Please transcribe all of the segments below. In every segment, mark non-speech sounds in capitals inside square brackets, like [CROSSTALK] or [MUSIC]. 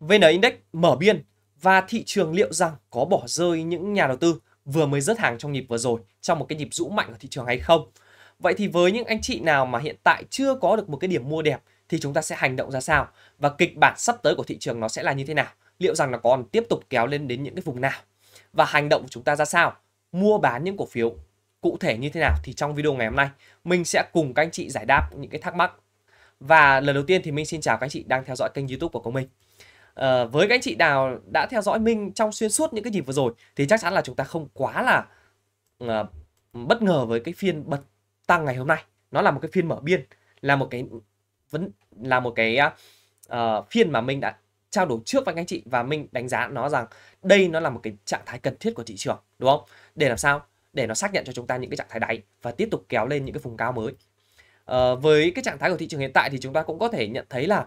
VN Index mở biên và thị trường liệu rằng có bỏ rơi những nhà đầu tư vừa mới rớt hàng trong nhịp vừa rồi trong một cái nhịp rũ mạnh của thị trường hay không? Vậy thì với những anh chị nào mà hiện tại chưa có được một cái điểm mua đẹp thì chúng ta sẽ hành động ra sao? Và kịch bản sắp tới của thị trường nó sẽ là như thế nào? Liệu rằng nó còn tiếp tục kéo lên đến những cái vùng nào? Và hành động của chúng ta ra sao? Mua bán những cổ phiếu cụ thể như thế nào thì trong video ngày hôm nay, mình sẽ cùng các anh chị giải đáp những cái thắc mắc. Và lần đầu tiên thì mình xin chào các anh chị đang theo dõi kênh YouTube của mình. À, với các anh chị nào đã theo dõi minh trong xuyên suốt những cái nhịp vừa rồi thì chắc chắn là chúng ta không quá là uh, bất ngờ với cái phiên bật tăng ngày hôm nay. Nó là một cái phiên mở biên, là một cái vẫn là một cái uh, phiên mà mình đã trao đổi trước với các anh chị và mình đánh giá nó rằng đây nó là một cái trạng thái cần thiết của thị trường đúng không? Để làm sao? Để nó xác nhận cho chúng ta những cái trạng thái đáy và tiếp tục kéo lên những cái vùng cao mới. À, với cái trạng thái của thị trường hiện tại thì chúng ta cũng có thể nhận thấy là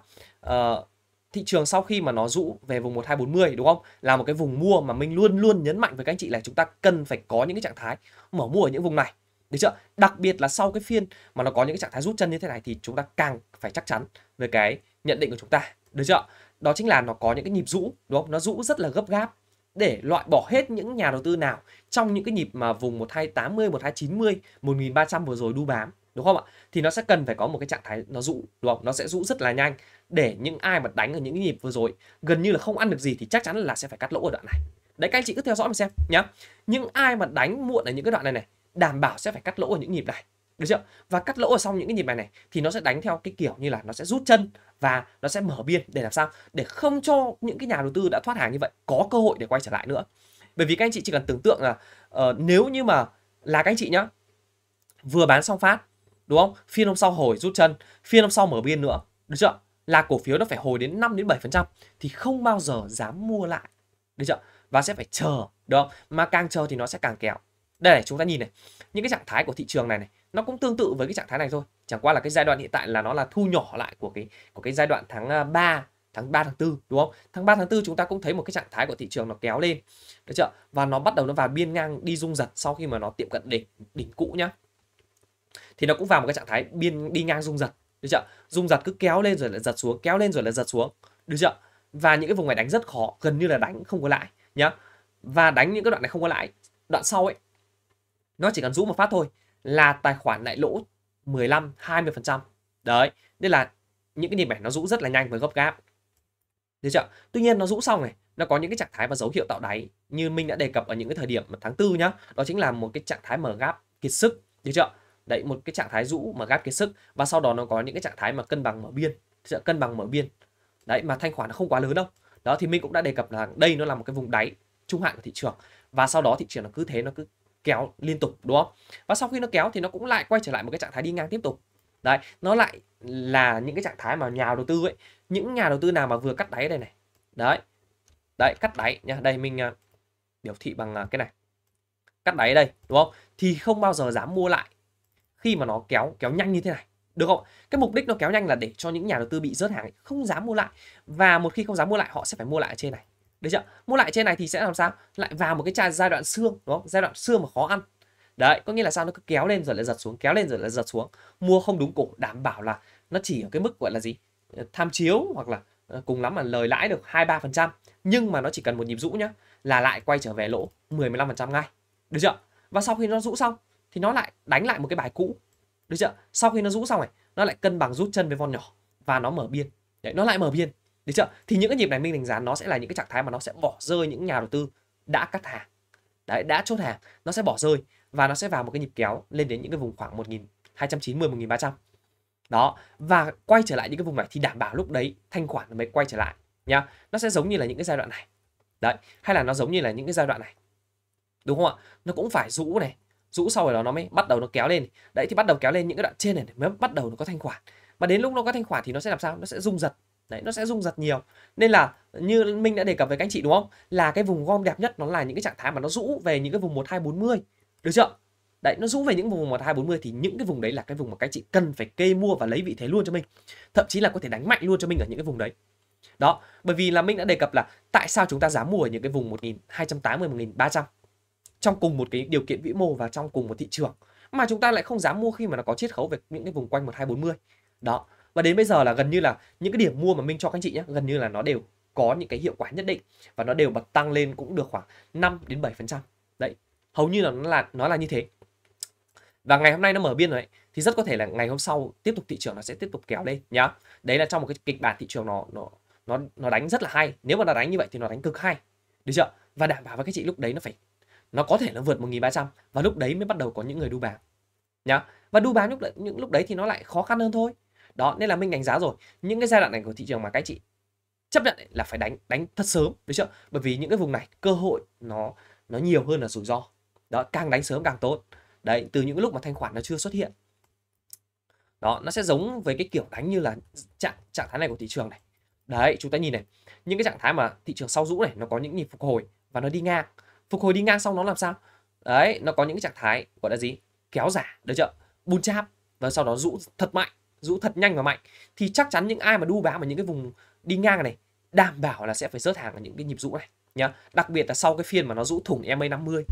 uh, thị trường sau khi mà nó rũ về vùng 1240 đúng không? Là một cái vùng mua mà mình luôn luôn nhấn mạnh với các anh chị là chúng ta cần phải có những cái trạng thái mở mua ở những vùng này. Được chưa? Đặc biệt là sau cái phiên mà nó có những cái trạng thái rút chân như thế này thì chúng ta càng phải chắc chắn về cái nhận định của chúng ta. Được chưa? Đó chính là nó có những cái nhịp rũ, đúng không? Nó rũ rất là gấp gáp để loại bỏ hết những nhà đầu tư nào trong những cái nhịp mà vùng 1280, 1290, 1300 vừa rồi đu bám đúng không ạ? Thì nó sẽ cần phải có một cái trạng thái nó rũ đúng không? Nó sẽ rũ rất là nhanh để những ai mà đánh ở những cái nhịp vừa rồi gần như là không ăn được gì thì chắc chắn là sẽ phải cắt lỗ ở đoạn này. Đấy các anh chị cứ theo dõi mà xem nhá. Những ai mà đánh muộn ở những cái đoạn này này đảm bảo sẽ phải cắt lỗ ở những nhịp này. Được chưa? Và cắt lỗ ở xong những cái nhịp này này thì nó sẽ đánh theo cái kiểu như là nó sẽ rút chân và nó sẽ mở biên để làm sao? Để không cho những cái nhà đầu tư đã thoát hàng như vậy có cơ hội để quay trở lại nữa. Bởi vì các anh chị chỉ cần tưởng tượng là uh, nếu như mà là các anh chị nhá vừa bán xong phát đúng không? Phiên hôm sau hồi rút chân, phiên hôm sau mở biên nữa, được chưa? Là cổ phiếu nó phải hồi đến 5 đến 7% thì không bao giờ dám mua lại. Được chưa? Và sẽ phải chờ, được không? Mà càng chờ thì nó sẽ càng kéo. Đây này, chúng ta nhìn này. Những cái trạng thái của thị trường này này, nó cũng tương tự với cái trạng thái này thôi. Chẳng qua là cái giai đoạn hiện tại là nó là thu nhỏ lại của cái của cái giai đoạn tháng à, 3 tháng 3 tháng 4 đúng không? Tháng 3 tháng 4 chúng ta cũng thấy một cái trạng thái của thị trường nó kéo lên. Được chưa? Và nó bắt đầu nó vào biên ngang đi rung giật sau khi mà nó tiệm cận đỉnh đỉnh cũ nhá thì nó cũng vào một cái trạng thái biên đi ngang rung giật được chưa? Dùng giật cứ kéo lên rồi lại giật xuống, kéo lên rồi lại giật xuống. Được chưa? Và những cái vùng này đánh rất khó, gần như là đánh không có lãi nhá. Và đánh những cái đoạn này không có lãi đoạn sau ấy, nó chỉ cần rũ một phát thôi là tài khoản lại lỗ 15 20 phần trăm. Đấy, nên là những cái nhịp này nó rũ rất là nhanh và gấp gáp được chưa? Tuy nhiên nó rũ xong này, nó có những cái trạng thái và dấu hiệu tạo đáy như mình đã đề cập ở những cái thời điểm tháng tư nhá. Đó chính là một cái trạng thái mở gáp kiệt sức, được chưa? Đấy, một cái trạng thái rũ mà gáp cái sức và sau đó nó có những cái trạng thái mà cân bằng mở biên sẽ cân bằng mở biên. Đấy, mà thanh khoản nó không quá lớn đâu. Đó, thì mình cũng đã đề cập là đây nó là một cái vùng đáy trung hạn của thị trường và sau đó thị trường nó cứ thế, nó cứ kéo liên tục, đúng không? Và sau khi nó kéo thì nó cũng lại quay trở lại một cái trạng thái đi ngang tiếp tục. Đấy, nó lại là những cái trạng thái mà nhà đầu tư ấy, những nhà đầu tư nào mà vừa cắt đáy đây này. Đấy. Đấy, cắt đáy nha. Đây mình à, biểu thị bằng à, cái này. Cắt đáy đây, đúng không? Thì không bao giờ dám mua lại khi mà nó kéo kéo nhanh như thế này được không cái mục đích nó kéo nhanh là để cho những nhà đầu tư bị rớt hàng ấy, không dám mua lại. Và một khi không dám mua lại họ sẽ phải mua lại ở trên này. Được chưa? Mua lại trên này thì sẽ làm sao? Lại vào một cái giai đoạn xương đúng không? Giai đoạn xương mà khó ăn. Đấy có nghĩa là sao? Nó cứ kéo lên rồi lại giật xuống kéo lên rồi lại giật xuống. Mua không đúng cổ đảm bảo là nó chỉ ở cái mức gọi là gì? Ờ, tham chiếu hoặc là ờ, cùng lắm là lời lãi được hai ba phần trăm. Nhưng mà nó chỉ cần một nhịp rũ nhá là lại quay trở về lỗ 10 15 phần trăm ngay. Được chưa? Và sau khi nó rũ xong thì nó lại đánh lại một cái bài cũ. Được chưa? Sau khi nó rũ xong này nó lại cân bằng rút chân với von nhỏ. Và nó mở biên. Đấy, nó lại mở biên. Được chưa? Thì những cái nhịp này mình đánh giá nó sẽ là những cái trạng thái mà nó sẽ bỏ rơi những nhà đầu tư đã cắt hàng. Đấy, đã chốt hàng. Nó sẽ bỏ rơi và nó sẽ vào một cái nhịp kéo lên đến những cái vùng khoảng 1290 1300 đó, và quay trở lại những cái vùng này thì đảm bảo lúc đấy thanh khoản mới quay trở lại, nhá. Nó sẽ giống như là những cái giai đoạn này. Đấy, hay là nó giống như là những cái giai đoạn này. Đúng không ạ? Nó cũng phải rũ này rũ sau rồi đó nó mới bắt đầu nó kéo lên. Đấy, thì bắt đầu kéo lên những cái đoạn trên này mới bắt đầu nó có thanh khoản. Mà đến lúc nó có thanh khoản thì nó sẽ làm sao? Nó sẽ rung giật. Đấy, nó sẽ rung giật nhiều. Nên là như minh đã đề cập với các anh chị, đúng không? Là cái vùng gom đẹp nhất nó là những cái trạng thái mà nó rũ về những cái vùng một hai bốn mươi. Được chưa? Đấy, nó rũ về những vùng một hai bốn mươi thì những cái vùng đấy là cái vùng mà các anh chị cần phải kê mua và lấy vị thế luôn cho mình. Thậm chí là có thể đánh mạnh luôn cho mình ở những cái vùng đấy. Đó, bởi vì là minh đã đề cập là tại sao chúng ta dám mua ở những cái vùng 1280 1300 trong cùng một cái điều kiện vĩ mô và trong cùng một thị trường mà chúng ta lại không dám mua khi mà nó có chiết khấu về những cái vùng quanh 1240 đó và đến bây giờ là gần như là những cái điểm mua mà mình cho các anh chị nhé gần như là nó đều có những cái hiệu quả nhất định và nó đều bật tăng lên cũng được khoảng 5 đến 7%. Đấy, hầu như là nó là nó là như thế. Và ngày hôm nay nó mở biên rồi ấy, thì rất có thể là ngày hôm sau tiếp tục thị trường nó sẽ tiếp tục kéo lên nhá. Đấy là trong một cái kịch bản thị trường nó nó nó nó đánh rất là hay. Nếu mà nó đánh như vậy thì nó đánh cực hay. Được chưa? Và đảm bảo với các chị lúc đấy nó phải nó có thể nó vượt 1300 và lúc đấy mới bắt đầu có những người đu bán nhá. Và đu bán lúc đấy, những lúc đấy thì nó lại khó khăn hơn thôi. Đó nên là mình đánh giá rồi. Những cái giai đoạn này của thị trường mà các chị chấp nhận là phải đánh đánh thật sớm được chưa? Bởi vì những cái vùng này cơ hội nó nó nhiều hơn là rủi ro. Đó càng đánh sớm càng tốt. Đấy từ những lúc mà thanh khoản nó chưa xuất hiện. Đó nó sẽ giống với cái kiểu đánh như là trạng trạng thái này của thị trường này. Đấy chúng ta nhìn này. Những cái trạng thái mà thị trường sau rũ này nó có những nhịp phục hồi và nó đi ngang phục hồi đi ngang xong nó làm sao? Đấy, nó có những cái trạng thái gọi là gì? Kéo giả được chưa? Bùn cháp và sau đó rũ thật mạnh, rũ thật nhanh và mạnh. Thì chắc chắn những ai mà đu bám ở những cái vùng đi ngang này, đảm bảo là sẽ phải rớt hàng ở những cái nhịp rũ này, nhá. Đặc biệt là sau cái phiên mà nó rũ thủng MA 50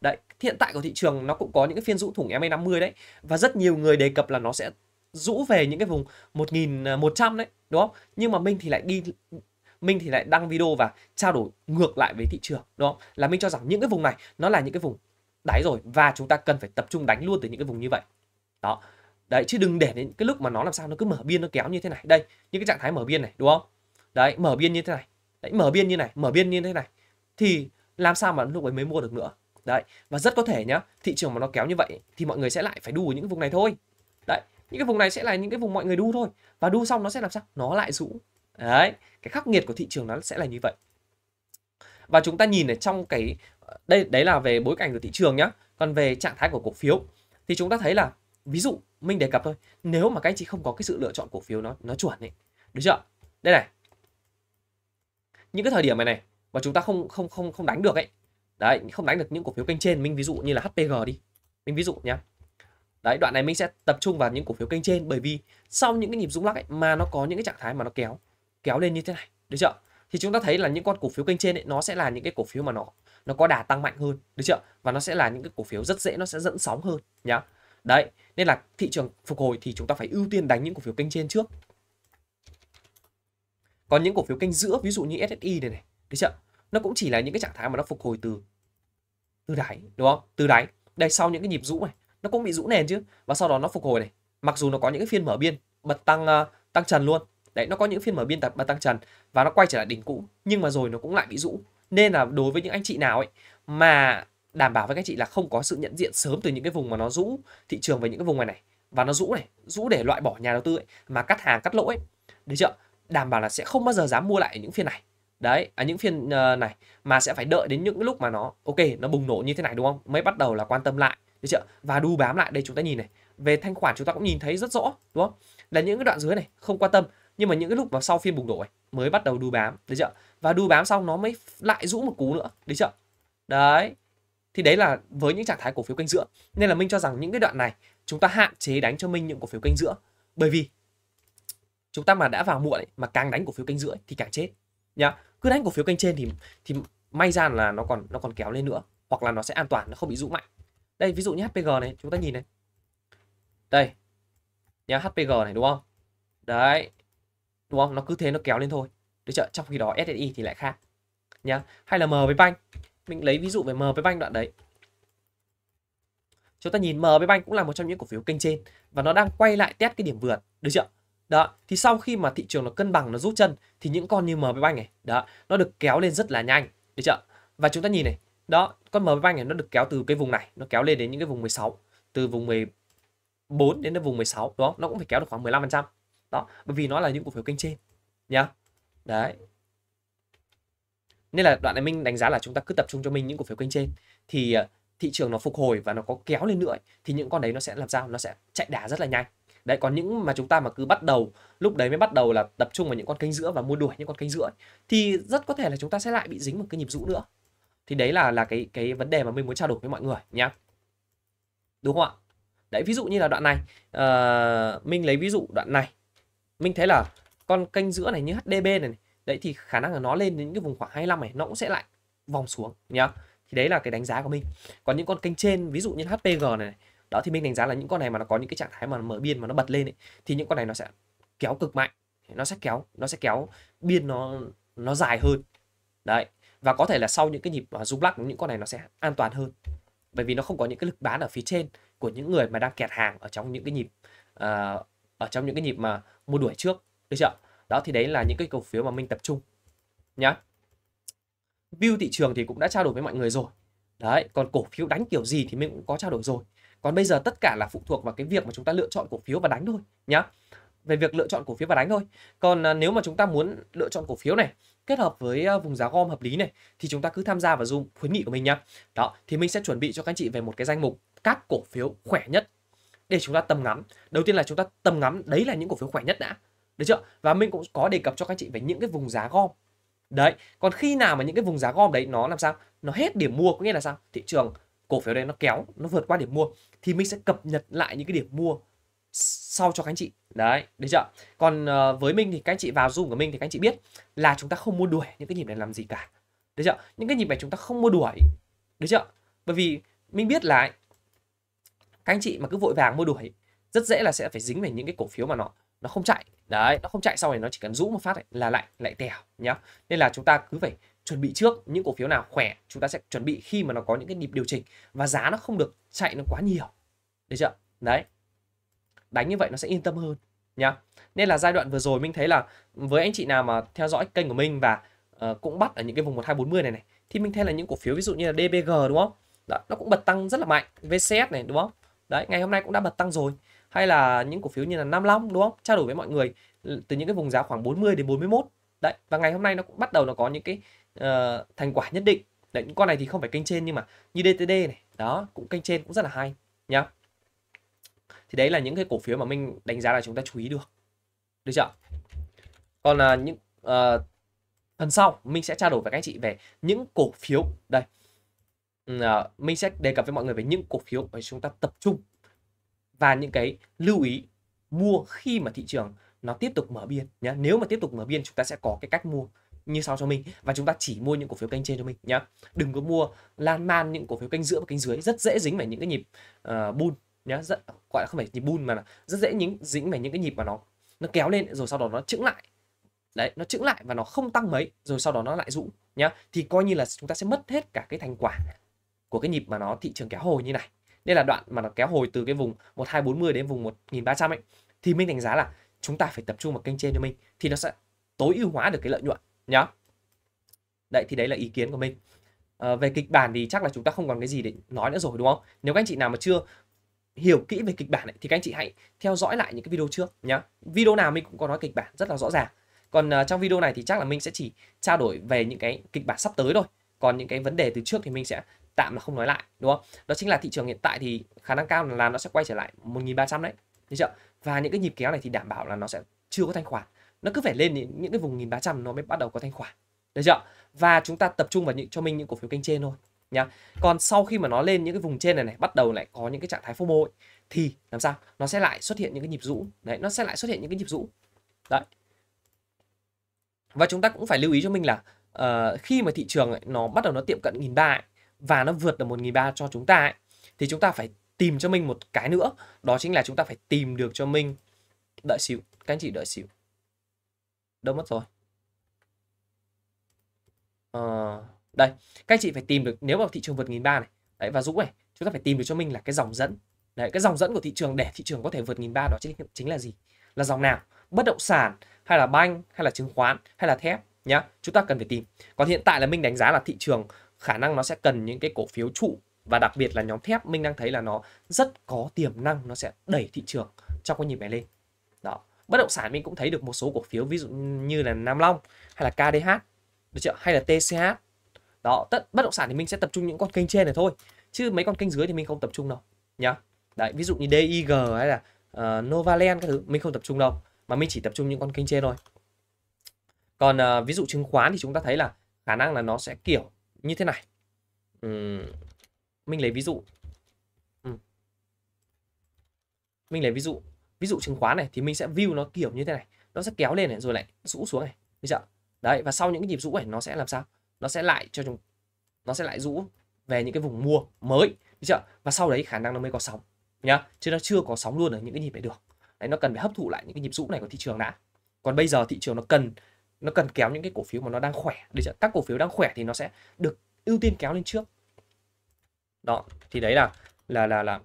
đấy, hiện tại của thị trường nó cũng có những cái phiên rũ thủng MA 50 đấy, và rất nhiều người đề cập là nó sẽ rũ về những cái vùng 1100 à, đấy, đúng không? Nhưng mà mình thì lại đi mình thì lại đăng video và trao đổi ngược lại với thị trường, đúng không? Là mình cho rằng những cái vùng này, nó là những cái vùng đáy rồi và chúng ta cần phải tập trung đánh luôn từ những cái vùng như vậy. Đó. Đấy, chứ đừng để đến cái lúc mà nó làm sao nó cứ mở biên nó kéo như thế này. Đây, những cái trạng thái mở biên này, đúng không? Đấy, mở biên như thế này. Đấy, mở biên như này, mở biên như thế này. Thì làm sao mà lúc ấy mới mua được nữa? Đấy, và rất có thể nhá, thị trường mà nó kéo như vậy thì mọi người sẽ lại phải đu ở những vùng này thôi. Đấy, những cái vùng này sẽ là những cái vùng mọi người đu thôi. Và đu xong nó sẽ làm sao? Nó lại rũ. Đấy cái khắc nghiệt của thị trường nó sẽ là như vậy. Và chúng ta nhìn ở trong cái, đây, đấy là về bối cảnh của thị trường nhá. Còn về trạng thái của cổ phiếu, thì chúng ta thấy là, ví dụ mình đề cập thôi, nếu mà các anh chị không có cái sự lựa chọn cổ phiếu nó nó chuẩn ấy, được chưa? Đây này. Những cái thời điểm này này, mà chúng ta không không không không đánh được ấy. Đấy, không đánh được những cổ phiếu kênh trên. Mình ví dụ như là HPG đi. Mình ví dụ nhá. Đấy, đoạn này mình sẽ tập trung vào những cổ phiếu kênh trên bởi vì sau những cái nhịp rung lắc ấy mà nó có những cái trạng thái mà nó kéo kéo lên như thế này được chưa? Thì chúng ta thấy là những con cổ phiếu kênh trên ấy nó sẽ là những cái cổ phiếu mà nó nó có đà tăng mạnh hơn được chưa? Và nó sẽ là những cái cổ phiếu rất dễ nó sẽ dẫn sóng hơn nhá. Đấy nên là thị trường phục hồi thì chúng ta phải ưu tiên đánh những cổ phiếu kênh trên trước. Còn những cổ phiếu kênh giữa ví dụ như SSI này này được chưa? Nó cũng chỉ là những cái trạng thái mà nó phục hồi từ từ đáy đúng không? Từ đáy. Đây sau những cái nhịp rũ này nó cũng bị rũ nền chứ. Và sau đó nó phục hồi này mặc dù nó có những cái phiên mở biên bật tăng uh, tăng trần luôn đấy nó có những phiên mở biên tập tăng trần và nó quay trở lại đỉnh cũ nhưng mà rồi nó cũng lại bị rũ. Nên là đối với những anh chị nào ấy mà đảm bảo với các chị là không có sự nhận diện sớm từ những cái vùng mà nó rũ thị trường về những cái vùng này này và nó rũ này rũ để loại bỏ nhà đầu tư ấy, mà cắt hàng cắt lỗ ấy được chưa? Đảm bảo là sẽ không bao giờ dám mua lại những phiên này. Đấy à, những phiên uh, này mà sẽ phải đợi đến những lúc mà nó ok nó bùng nổ như thế này đúng không? Mới bắt đầu là quan tâm lại được chưa? Và đu bám lại đây chúng ta nhìn này về thanh khoản chúng ta cũng nhìn thấy rất rõ đúng không? Là những cái đoạn dưới này không quan tâm nhưng mà những cái lúc mà sau phiên bùng nổ ấy, mới bắt đầu đu bám được chưa? Và đu bám xong nó mới lại rũ một cú nữa được chưa? Đấy. Thì đấy là với những trạng thái cổ phiếu kênh giữa. Nên là minh cho rằng những cái đoạn này chúng ta hạn chế đánh cho minh những cổ phiếu kênh giữa. Bởi vì chúng ta mà đã vào muộn ấy, mà càng đánh cổ phiếu kênh giữa ấy, thì càng chết nhá. Cứ đánh cổ phiếu kênh trên thì thì may ra là nó còn nó còn kéo lên nữa hoặc là nó sẽ an toàn nó không bị rũ mạnh. Đây ví dụ như HPG này chúng ta nhìn này. Đây nhá HPG này đúng không? Đấy đúng không? Nó cứ thế nó kéo lên thôi. Được chưa? Trong khi đó SSI thì lại khác. Nhá. Hay là M với banh mình lấy ví dụ về M với banh đoạn đấy. Chúng ta nhìn M với banh cũng là một trong những cổ phiếu kênh trên và nó đang quay lại test cái điểm vượt. Được chưa? Đó. Thì sau khi mà thị trường nó cân bằng, nó rút chân thì những con như M với banh này, đó, nó được kéo lên rất là nhanh. Được chưa? Và chúng ta nhìn này, đó, con M với banh này nó được kéo từ cái vùng này, nó kéo lên đến những cái vùng 16 từ vùng 14 đến vùng 16 đó nó cũng phải kéo được khoảng 15 phần trăm đó bởi vì nó là những cổ phiếu kênh trên nhá. Đấy. Nên là đoạn này mình đánh giá là chúng ta cứ tập trung cho mình những cổ phiếu kênh trên. Thì ờ, thị trường nó phục hồi và nó có kéo lên nữa ấy, thì những con đấy nó sẽ làm sao? Nó sẽ chạy đà rất là nhanh. Đấy còn những mà chúng ta mà cứ bắt đầu lúc đấy mới bắt đầu là tập trung vào những con kênh giữa và mua đuổi những con kênh giữa ấy, thì rất có thể là chúng ta sẽ lại bị dính một cái nhịp rũ nữa. Thì đấy là là cái cái vấn đề mà mình muốn trao đổi với mọi người nhá. Đúng không ạ? Đấy ví dụ như là đoạn này uh, mình lấy ví dụ đoạn này mình thấy là con kênh giữa này như HDB này, này đấy thì khả năng là nó lên đến cái vùng khoảng 25 này nó cũng sẽ lại vòng xuống nhá. Thì đấy là cái đánh giá của mình. Còn những con kênh trên ví dụ như HPG này, này đó thì mình đánh giá là những con này mà nó có những cái trạng thái mà mở biên mà nó bật lên ấy, thì những con này nó sẽ kéo cực mạnh. Nó sẽ kéo nó sẽ kéo biên nó nó dài hơn. Đấy. Và có thể là sau những cái nhịp à, rung lắc những con này nó sẽ an toàn hơn. Bởi vì nó không có những cái lực bán ở phía trên của những người mà đang kẹt hàng ở trong những cái nhịp uh, ở trong những cái nhịp mà mua đuổi trước, được chưa đó, thì đấy là những cái cổ phiếu mà mình tập trung, nhá. View thị trường thì cũng đã trao đổi với mọi người rồi. Đấy, còn cổ phiếu đánh kiểu gì thì mình cũng có trao đổi rồi. Còn bây giờ tất cả là phụ thuộc vào cái việc mà chúng ta lựa chọn cổ phiếu và đánh thôi, nhá. Về việc lựa chọn cổ phiếu và đánh thôi. Còn à, nếu mà chúng ta muốn lựa chọn cổ phiếu này, kết hợp với à, vùng giá gom hợp lý này, thì chúng ta cứ tham gia vào zoom khuyến nghị của mình, nhá. Đó, thì mình sẽ chuẩn bị cho các anh chị về một cái danh mục các cổ phiếu khỏe nhất để chúng ta tầm ngắm. Đầu tiên là chúng ta tầm ngắm đấy là những cổ phiếu khỏe nhất đã. Được chưa? Và mình cũng có đề cập cho các chị về những cái vùng giá gom. Đấy còn khi nào mà những cái vùng giá gom đấy nó làm sao? Nó hết điểm mua có nghĩa là sao? Thị trường cổ phiếu đấy nó kéo nó vượt qua điểm mua thì mình sẽ cập nhật lại những cái điểm mua sau cho các anh chị. Đấy được chưa? Còn uh, với mình thì các anh chị vào zoom của mình thì các anh chị biết là chúng ta không mua đuổi những cái nhịp này làm gì cả. Được chưa? Những cái nhịp này chúng ta không mua đuổi. Được chưa? Bởi vì mình biết là các anh chị mà cứ vội vàng mua đuổi rất dễ là sẽ phải dính về những cái cổ phiếu mà nó nó không chạy. Đấy nó không chạy sau này nó chỉ cần rũ một phát ấy, là lại lại tèo nhá. Nên là chúng ta cứ phải chuẩn bị trước những cổ phiếu nào khỏe chúng ta sẽ chuẩn bị khi mà nó có những cái nhịp điều chỉnh và giá nó không được chạy nó quá nhiều. Được chưa? Đấy. Đánh như vậy nó sẽ yên tâm hơn nhá. Nên là giai đoạn vừa rồi mình thấy là với anh chị nào mà theo dõi kênh của mình và uh, cũng bắt ở những cái vùng 1240 này này thì mình thấy là những cổ phiếu ví dụ như là DBG đúng không? Đó, nó cũng bật tăng rất là mạnh VCS này đúng không? Đấy ngày hôm nay cũng đã bật tăng rồi. Hay là những cổ phiếu như là Nam Long đúng không? Trao đổi với mọi người ừ, từ những cái vùng giá khoảng 40 đến 41 đấy và ngày hôm nay nó cũng bắt đầu nó có những cái uh, thành quả nhất định. Đấy những con này thì không phải kênh trên nhưng mà như DTD này đó cũng kênh trên cũng rất là hay nhá. Thì đấy là những cái cổ phiếu mà mình đánh giá là chúng ta chú ý được. Được chưa? Còn là những uh, phần sau mình sẽ trao đổi với các anh chị về những cổ phiếu. Đây uh, mình sẽ đề cập với mọi người về những cổ phiếu mà chúng ta tập trung và những cái lưu ý mua khi mà thị trường nó tiếp tục mở biên nhé nếu mà tiếp tục mở biên chúng ta sẽ có cái cách mua như sau cho mình và chúng ta chỉ mua những cổ phiếu kênh trên cho mình nhé đừng có mua lan man những cổ phiếu kênh giữa và kênh dưới rất dễ dính vào những cái nhịp uh, bull nhá. Rất gọi là không phải nhịp bull mà là rất dễ những dính vào những cái nhịp mà nó nó kéo lên rồi sau đó nó chững lại. Đấy nó chững lại và nó không tăng mấy rồi sau đó nó lại rũ nhá. Thì coi như là chúng ta sẽ mất hết cả cái thành quả của cái nhịp mà nó thị trường kéo hồi như này. Đây là đoạn mà nó kéo hồi từ cái vùng 1240 đến vùng 1300 ấy. Thì mình đánh giá là chúng ta phải tập trung vào kênh trên cho mình thì nó sẽ tối ưu hóa được cái lợi nhuận nhá. Đấy thì đấy là ý kiến của mình. À, về kịch bản thì chắc là chúng ta không còn cái gì để nói nữa rồi đúng không? Nếu các anh chị nào mà chưa hiểu kỹ về kịch bản ấy, thì các anh chị hãy theo dõi lại những cái video trước nhá. Video nào mình cũng có nói kịch bản rất là rõ ràng. Còn uh, trong video này thì chắc là mình sẽ chỉ trao đổi về những cái kịch bản sắp tới thôi. Còn những cái vấn đề từ trước thì mình sẽ tạm là không nói lại đúng không? Đó chính là thị trường hiện tại thì khả năng cao là nó sẽ quay trở lại 1.300 đấy thấy chưa? Và những cái nhịp kéo này thì đảm bảo là nó sẽ chưa có thanh khoản. Nó cứ phải lên những, những cái vùng 1300 nó mới bắt đầu có thanh khoản được chưa? Và chúng ta tập trung vào những cho mình những cổ phiếu kênh trên thôi nhá. Còn sau khi mà nó lên những cái vùng trên này này bắt đầu lại có những cái trạng thái FOMO ấy, thì làm sao? Nó sẽ lại xuất hiện những cái nhịp rũ. Đấy nó sẽ lại xuất hiện những cái nhịp rũ. Đấy. Và chúng ta cũng phải lưu ý cho mình là uh, khi mà thị trường ấy, nó bắt đầu nó tiệm cận nghìn ba và nó vượt được một nghìn ba cho chúng ta ấy, thì chúng ta phải tìm cho mình một cái nữa. Đó chính là chúng ta phải tìm được cho mình. Đợi xíu các anh chị đợi xíu. Đâu mất rồi. À, đây các anh chị phải tìm được nếu mà thị trường vượt nghìn ba này đấy và dũng này chúng ta phải tìm được cho mình là cái dòng dẫn. Đấy cái dòng dẫn của thị trường để thị trường có thể vượt nghìn ba đó chính chính là gì? Là dòng nào? Bất động sản hay là banh hay là chứng khoán hay là thép nhá. Chúng ta cần phải tìm. Còn hiện tại là mình đánh giá là thị trường khả năng nó sẽ cần những cái cổ phiếu trụ và đặc biệt là nhóm thép mình đang thấy là nó rất có tiềm năng nó sẽ đẩy thị trường trong cái nhịp này lên. Đó. Bất động sản mình cũng thấy được một số cổ phiếu ví dụ như là Nam Long hay là KDH được chưa? Hay là TCH đó tất bất động sản thì mình sẽ tập trung những con kênh trên này thôi chứ mấy con kênh dưới thì mình không tập trung đâu nhá. Đấy ví dụ như DIG hay là uh, Novaland các thứ mình không tập trung đâu mà mình chỉ tập trung những con kênh trên thôi. Còn uh, ví dụ chứng khoán thì chúng ta thấy là khả năng là nó sẽ kiểu như thế này. Uhm, mình lấy ví dụ. Uhm. mình lấy ví dụ. Ví dụ chứng khoán này thì mình sẽ view nó kiểu như thế này. Nó sẽ kéo lên này rồi lại rũ xuống này. Bây chưa đấy và sau những cái nhịp rũ này nó sẽ làm sao? Nó sẽ lại cho chúng nó sẽ lại rũ về những cái vùng mua mới. Bây chưa và sau đấy khả năng nó mới có sóng. Nhá. Chứ nó chưa có sóng luôn ở những cái nhịp này được. Đấy nó cần phải hấp thụ lại những cái nhịp rũ này của thị trường đã. Còn bây giờ thị trường nó cần nó cần kéo những cái cổ phiếu mà nó đang khỏe. Để các cổ phiếu đang khỏe thì nó sẽ được ưu tiên kéo lên trước. Đó thì đấy là là là là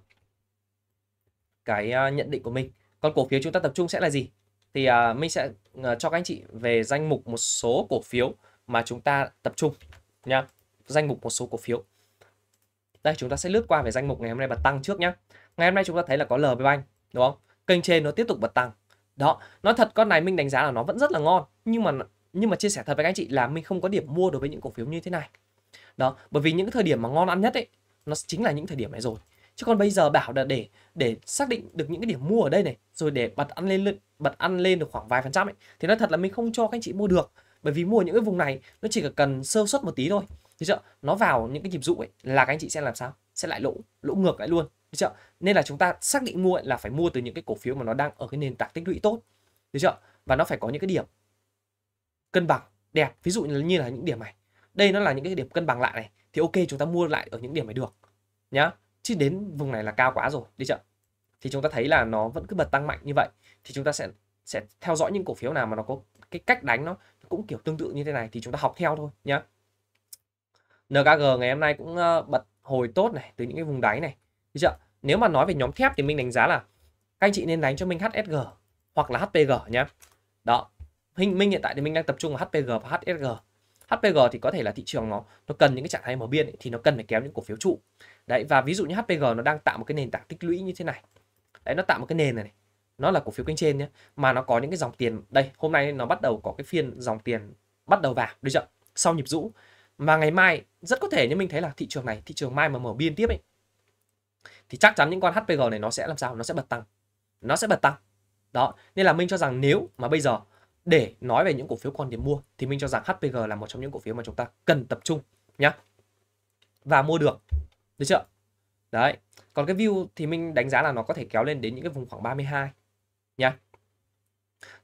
cái à, nhận định của mình. Còn cổ phiếu chúng ta tập trung sẽ là gì? Thì uh, mình sẽ uh, cho các anh chị về danh mục một số cổ phiếu mà chúng ta tập trung nhá. Danh mục một số cổ phiếu. Đây chúng ta sẽ lướt qua về danh mục ngày hôm nay bật tăng trước nhá. Ngày hôm nay chúng ta thấy là có LB Bank đúng không? Kênh trên nó tiếp tục bật tăng đó nói thật con này mình đánh giá là nó vẫn rất là ngon nhưng mà nhưng mà chia sẻ thật với các anh chị là mình không có điểm mua đối với những cổ phiếu như thế này đó bởi vì những thời điểm mà ngon ăn nhất ấy nó chính là những thời điểm này rồi chứ còn bây giờ bảo là để để xác định được những cái điểm mua ở đây này rồi để bật ăn lên bật ăn lên được khoảng vài phần trăm ấy thì nói thật là mình không cho các anh chị mua được bởi vì mua những cái vùng này nó chỉ cần sơ suất một tí thôi thì chưa? Nó vào những cái nhịp dụ ấy là các anh chị sẽ làm sao? Sẽ lại lỗ, lỗ ngược lại luôn. Được chưa? Nên là chúng ta xác định mua là phải mua từ những cái cổ phiếu mà nó đang ở cái nền tảng tích lũy tốt. Được chưa? Và nó phải có những cái điểm cân bằng đẹp. Ví dụ như là những điểm này. Đây nó là những cái điểm cân bằng lại này thì ok chúng ta mua lại ở những điểm này được. Nhá. Chứ đến vùng này là cao quá rồi, được chưa? Thì chúng ta thấy là nó vẫn cứ bật tăng mạnh như vậy thì chúng ta sẽ sẽ theo dõi những cổ phiếu nào mà nó có cái cách đánh nó cũng kiểu tương tự như thế này thì chúng ta học theo thôi nhá. NKG ngày hôm nay cũng ờ, bật hồi tốt này từ những cái vùng đáy này. Được chưa? Nếu mà nói về nhóm thép thì mình đánh giá là các anh chị nên đánh cho mình HSG hoặc là HPG nhé. Đó. Hình mình hiện tại thì mình đang tập trung vào HPG và HSG. HPG thì có thể là thị trường nó nó cần những cái trạng thái mở biên ấy, thì nó cần phải kéo những cổ phiếu trụ. Đấy và ví dụ như HPG nó đang tạo một cái nền tảng tích lũy như thế này. Đấy nó tạo một cái nền này, này. Nó là cổ phiếu kênh trên nhé, mà nó có những cái dòng tiền đây, hôm nay nó bắt đầu có cái phiên dòng tiền bắt đầu vào, được chưa? Sau nhịp rũ mà ngày mai rất có thể như mình thấy là thị trường này thị trường mai mà mở biên tiếp ấy thì chắc chắn những con HPG này nó sẽ làm sao? Nó sẽ bật tăng. Nó sẽ bật tăng. Đó, nên là mình cho rằng nếu mà bây giờ để nói về những cổ phiếu còn điểm mua, thì mình cho rằng HPG là một trong những cổ phiếu mà chúng ta cần tập trung nhá, và mua được. Được chưa? Đấy, còn cái view thì mình đánh giá là nó có thể kéo lên đến những cái vùng khoảng 32 nhá.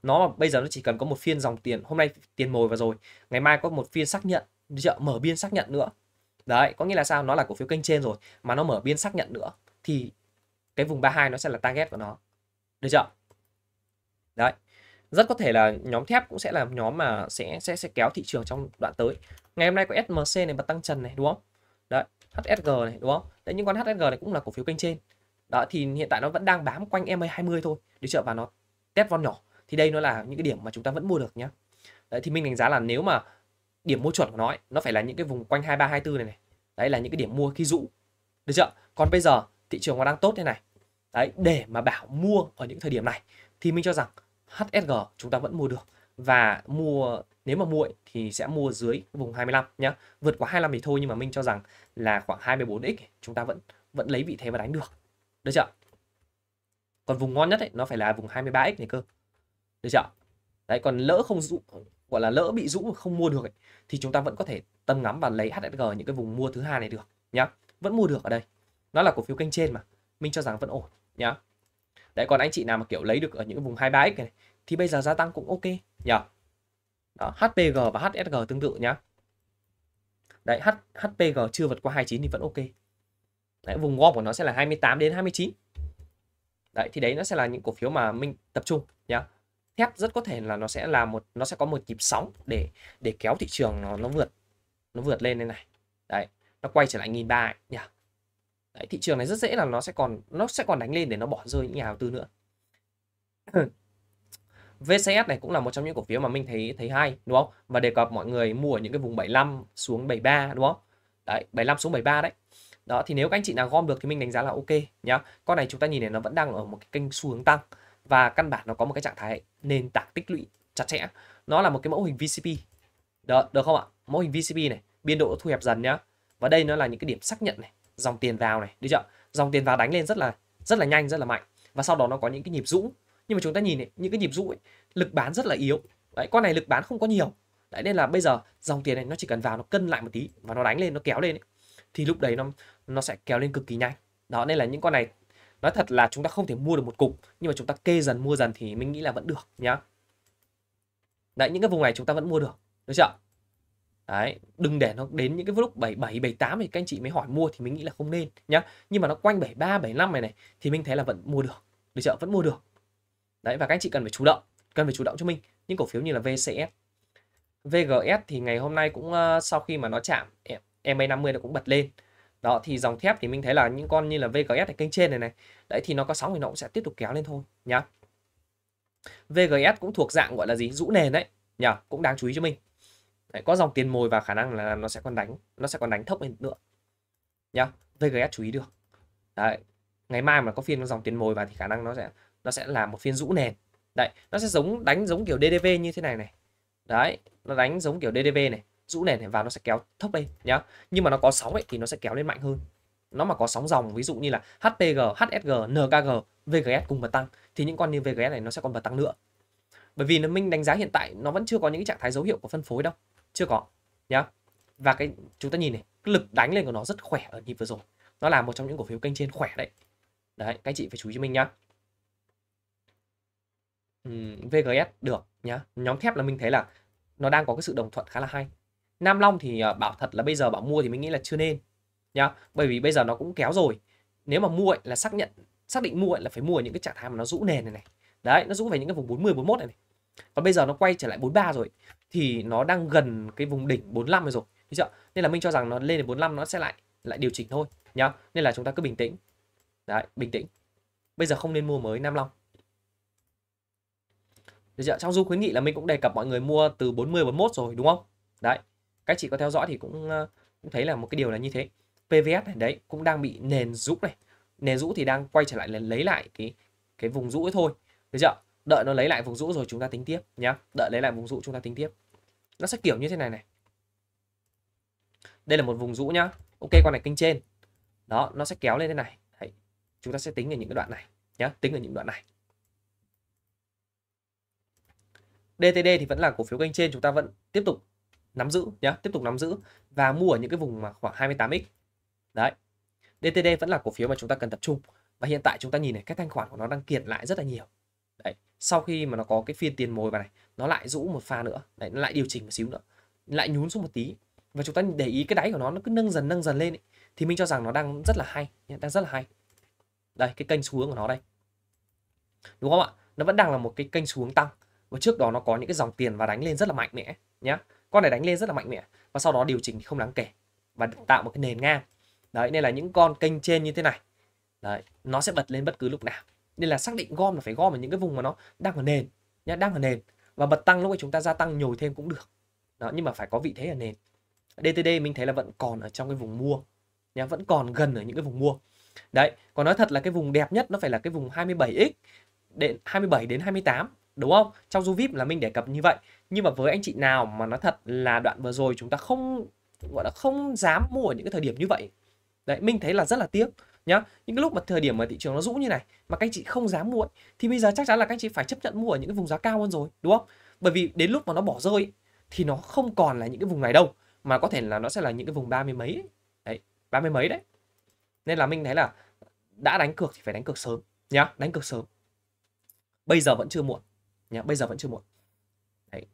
Nó bây giờ nó chỉ cần có một phiên dòng tiền, hôm nay tiền mồi vào rồi, ngày mai có một phiên xác nhận, được chưa? mở biên xác nhận nữa. Đấy, có nghĩa là sao? Nó là cổ phiếu kênh trên rồi, mà nó mở biên xác nhận nữa thì cái vùng 32 nó sẽ là target của nó. Được chưa? Đấy. Rất có thể là nhóm thép cũng sẽ là nhóm mà sẽ sẽ sẽ kéo thị trường trong đoạn tới. Ngày hôm nay có SMC này bật tăng trần này đúng không? Đấy HSG này đúng không? Đấy những con HSG này cũng là cổ phiếu kênh trên. Đó thì hiện tại nó vẫn đang bám quanh MA20 thôi. Được chưa? Và nó test von nhỏ. Thì đây nó là những cái điểm mà chúng ta vẫn mua được nhé đấy thì mình đánh giá là nếu mà điểm mua chuẩn của nó ấy, nó phải là những cái vùng quanh 23 24 này này. Đấy là những cái điểm mua khi dụ. Được chưa? Còn bây giờ thị trường nó đang tốt thế này. Đấy, để mà bảo mua ở những thời điểm này thì mình cho rằng HSG chúng ta vẫn mua được và mua nếu mà mua ấy, thì sẽ mua dưới vùng 25 nhá. Vượt qua 25 thì thôi nhưng mà mình cho rằng là khoảng 24x chúng ta vẫn vẫn lấy vị thế và đánh được. Được chưa? Còn vùng ngon nhất ấy nó phải là vùng 23x này cơ. Được chưa? Đấy còn lỡ không dụ gọi là lỡ bị rũ không mua được ấy, thì chúng ta vẫn có thể tâm ngắm và lấy HSG những cái vùng mua thứ hai này được nhá vẫn mua được ở đây nó là cổ phiếu kênh trên mà. Mình cho rằng vẫn ổn nhá. Đấy còn anh chị nào mà kiểu lấy được ở những vùng vùng 23x này thì bây giờ gia tăng cũng ok nhá đó, HPG và HSG tương tự nhá. Đấy H, HPG chưa vượt qua 29 thì vẫn ok. Đấy, vùng gom của nó sẽ là 28 đến 29 đấy thì đấy nó sẽ là những cổ phiếu mà mình tập trung nhá. Thép rất có thể là nó sẽ là một nó sẽ có một nhịp sóng để để kéo thị trường nó nó vượt nó vượt lên đây này. Đấy nó quay trở lại nghìn ba nhỉ đấy, thị trường này rất dễ là nó sẽ còn nó sẽ còn đánh lên để nó bỏ rơi những nhà đầu tư nữa. [CLEARS THROAT] VCS này cũng là một trong những cổ phiếu mà mình thấy thấy hay đúng không? Và đề cập mọi người mua ở những cái vùng 75 xuống 73 đúng không? Đấy 75 xuống 73 đấy. Đó thì nếu các anh chị nào gom được thì mình đánh giá là ok nhá. Con này chúng ta nhìn này nó vẫn đang ở một cái kênh xu hướng tăng và căn bản nó có một cái trạng thái nền tảng tích lũy chặt chẽ. Nó là một cái mẫu hình VCP được, được không ạ? Mẫu hình VCP này biên độ thu hẹp dần nhá. Và đây nó là những cái điểm xác nhận này dòng tiền vào này đi chưa? Dòng tiền vào đánh lên rất là rất là nhanh rất là mạnh. Và sau đó nó có những cái nhịp rũ. Nhưng mà chúng ta nhìn này, những cái nhịp rũ ấy, lực bán rất là yếu. Đấy con này lực bán không có nhiều. Đấy nên là bây giờ dòng tiền này nó chỉ cần vào nó cân lại một tí và nó đánh lên nó kéo lên ấy, thì lúc đấy nó nó sẽ kéo lên cực kỳ nhanh. Đó nên là những con này nói thật là chúng ta không thể mua được một cục nhưng mà chúng ta kê dần mua dần thì mình nghĩ là vẫn được nhá. Đấy những cái vùng này chúng ta vẫn mua được được chưa? Đấy đừng để nó đến những cái lúc 77 78 thì các anh chị mới hỏi mua thì mình nghĩ là không nên nhá. Nhưng mà nó quanh 73 75 này này thì mình thấy là vẫn mua được. Được chưa? Vẫn mua được. Đấy và các anh chị cần phải chủ động cần phải chủ động cho mình. Những cổ phiếu như là VCS VGS thì ngày hôm nay cũng uh, sau khi mà nó chạm MA50 nó cũng bật lên. Đó thì dòng thép thì mình thấy là những con như là VGS ở kênh trên này này đấy thì nó có sóng thì nó cũng sẽ tiếp tục kéo lên thôi nhá. VGS cũng thuộc dạng gọi là gì? Rũ nền đấy nhá cũng đáng chú ý cho mình đấy, có dòng tiền mồi và khả năng là nó sẽ còn đánh nó sẽ còn đánh thấp hơn nữa. Nhá VGS chú ý được. Đấy ngày mai mà có phiên có dòng tiền mồi vào thì khả năng nó sẽ nó sẽ là một phiên rũ nền. Đấy nó sẽ giống đánh giống kiểu DDV như thế này này. Đấy nó đánh giống kiểu DDV này rũ nền này vào nó sẽ kéo thấp lên nhá. Nhưng mà nó có sóng ấy thì nó sẽ kéo lên mạnh hơn. Nó mà có sóng dòng ví dụ như là HPG, HSG, NKG, VGS cùng bật tăng thì những con như VGS này nó sẽ còn bật tăng nữa. Bởi vì mình đánh giá hiện tại nó vẫn chưa có những trạng thái dấu hiệu của phân phối đâu chưa có nhá. Và cái chúng ta nhìn này cái lực đánh lên của nó rất khỏe ở nhịp vừa rồi. Nó là một trong những cổ phiếu kênh trên khỏe đấy. Đấy các anh chị phải chú ý cho mình nhá. Uhm, VGS được nhá. Nhóm thép là mình thấy là nó đang có cái sự đồng thuận khá là hay. Nam Long thì ờ, bảo thật là bây giờ bảo mua thì mình nghĩ là chưa nên nhá. Bởi vì bây giờ nó cũng kéo rồi. Nếu mà mua ấy, là xác nhận xác định mua ấy, là phải mua những cái trạng thái mà nó rũ nền này này. Đấy nó rũ về những cái vùng 40 41 này, này. Còn bây giờ nó quay trở lại 43 rồi thì nó đang gần cái vùng đỉnh 45 rồi rồi. Thấy chưa? nên là mình cho rằng nó lên đến 45 nó sẽ lại lại điều chỉnh thôi, nhá. Nên là chúng ta cứ bình tĩnh. Đấy, bình tĩnh. Bây giờ không nên mua mới Nam Long. Được chưa? trong du khuyến nghị là mình cũng đề cập mọi người mua từ 40 41 rồi, đúng không? Đấy. Các chị có theo dõi thì cũng ờ, cũng thấy là một cái điều là như thế. PVS này, đấy, cũng đang bị nền rũ này. Nền rũ thì đang quay trở lại là lấy lại cái cái vùng rũ ấy thôi. Được chưa? Đợi nó lấy lại vùng rũ rồi chúng ta tính tiếp nhá. Đợi lấy lại vùng rũ chúng ta tính tiếp. Nó sẽ kiểu như thế này này. Đây là một vùng rũ nhá. Ok, con này kênh trên. Đó, nó sẽ kéo lên thế này. Đấy. chúng ta sẽ tính ở những cái đoạn này nhá. Tính ở những đoạn này. DTD thì vẫn là cổ phiếu kênh trên. Chúng ta vẫn tiếp tục nắm giữ nhá. Tiếp tục nắm giữ và mua ở những cái vùng mà khoảng 28x đấy. DTD vẫn là cổ phiếu mà chúng ta cần tập trung. Và hiện tại chúng ta nhìn này, cái thanh khoản của nó đang kiệt lại rất là nhiều đấy sau khi mà nó có cái phiên tiền mồi vào này nó lại rũ một pha nữa đấy nó lại điều chỉnh một xíu nữa lại nhún xuống một tí. Và chúng ta để ý cái đáy của nó nó cứ nâng dần nâng dần lên ấy, thì mình cho rằng nó đang rất là hay đang rất là hay. Đây cái kênh xu hướng của nó đây. Đúng không ạ? Nó vẫn đang là một cái kênh xu hướng tăng. Và trước đó nó có những cái dòng tiền và đánh lên rất là mạnh mẽ nhé con này đánh lên rất là mạnh mẽ và sau đó điều chỉnh không đáng kể và tạo một cái nền ngang. Đấy nên là những con kênh trên như thế này đấy nó sẽ bật lên bất cứ lúc nào nên là xác định gom là phải gom ở những cái vùng mà nó đang ở nền nhá, đang ở nền. Và bật tăng lúc ấy chúng ta gia tăng nhồi thêm cũng được. Đó, nhưng mà phải có vị thế ở nền. DTD mình thấy là vẫn còn ở trong cái vùng mua nhá, vẫn còn gần ở những cái vùng mua. Đấy, còn nói thật là cái vùng đẹp nhất nó phải là cái vùng 27x đến 27 đến 28 đúng không? Trong du vip là mình đề cập như vậy. Nhưng mà với anh chị nào mà nói thật là đoạn vừa rồi chúng ta không, gọi là không dám mua ở những cái thời điểm như vậy. Đấy, mình thấy là rất là tiếc nhá. Những cái lúc mà thời điểm mà thị trường nó rũ như này, mà các anh chị không dám mua thì bây giờ chắc chắn là các anh chị phải chấp nhận mua ở những cái vùng giá cao hơn rồi, đúng không? Bởi vì đến lúc mà nó bỏ rơi thì nó không còn là những cái vùng này đâu, mà có thể là nó sẽ là những cái vùng ba mươi mấy đấy, ba mươi mấy đấy. Nên là mình thấy là đã đánh cược thì phải đánh cược sớm, nhá, đánh cược sớm. Bây giờ vẫn chưa muộn, nhá, bây giờ vẫn chưa muộn. Đấy.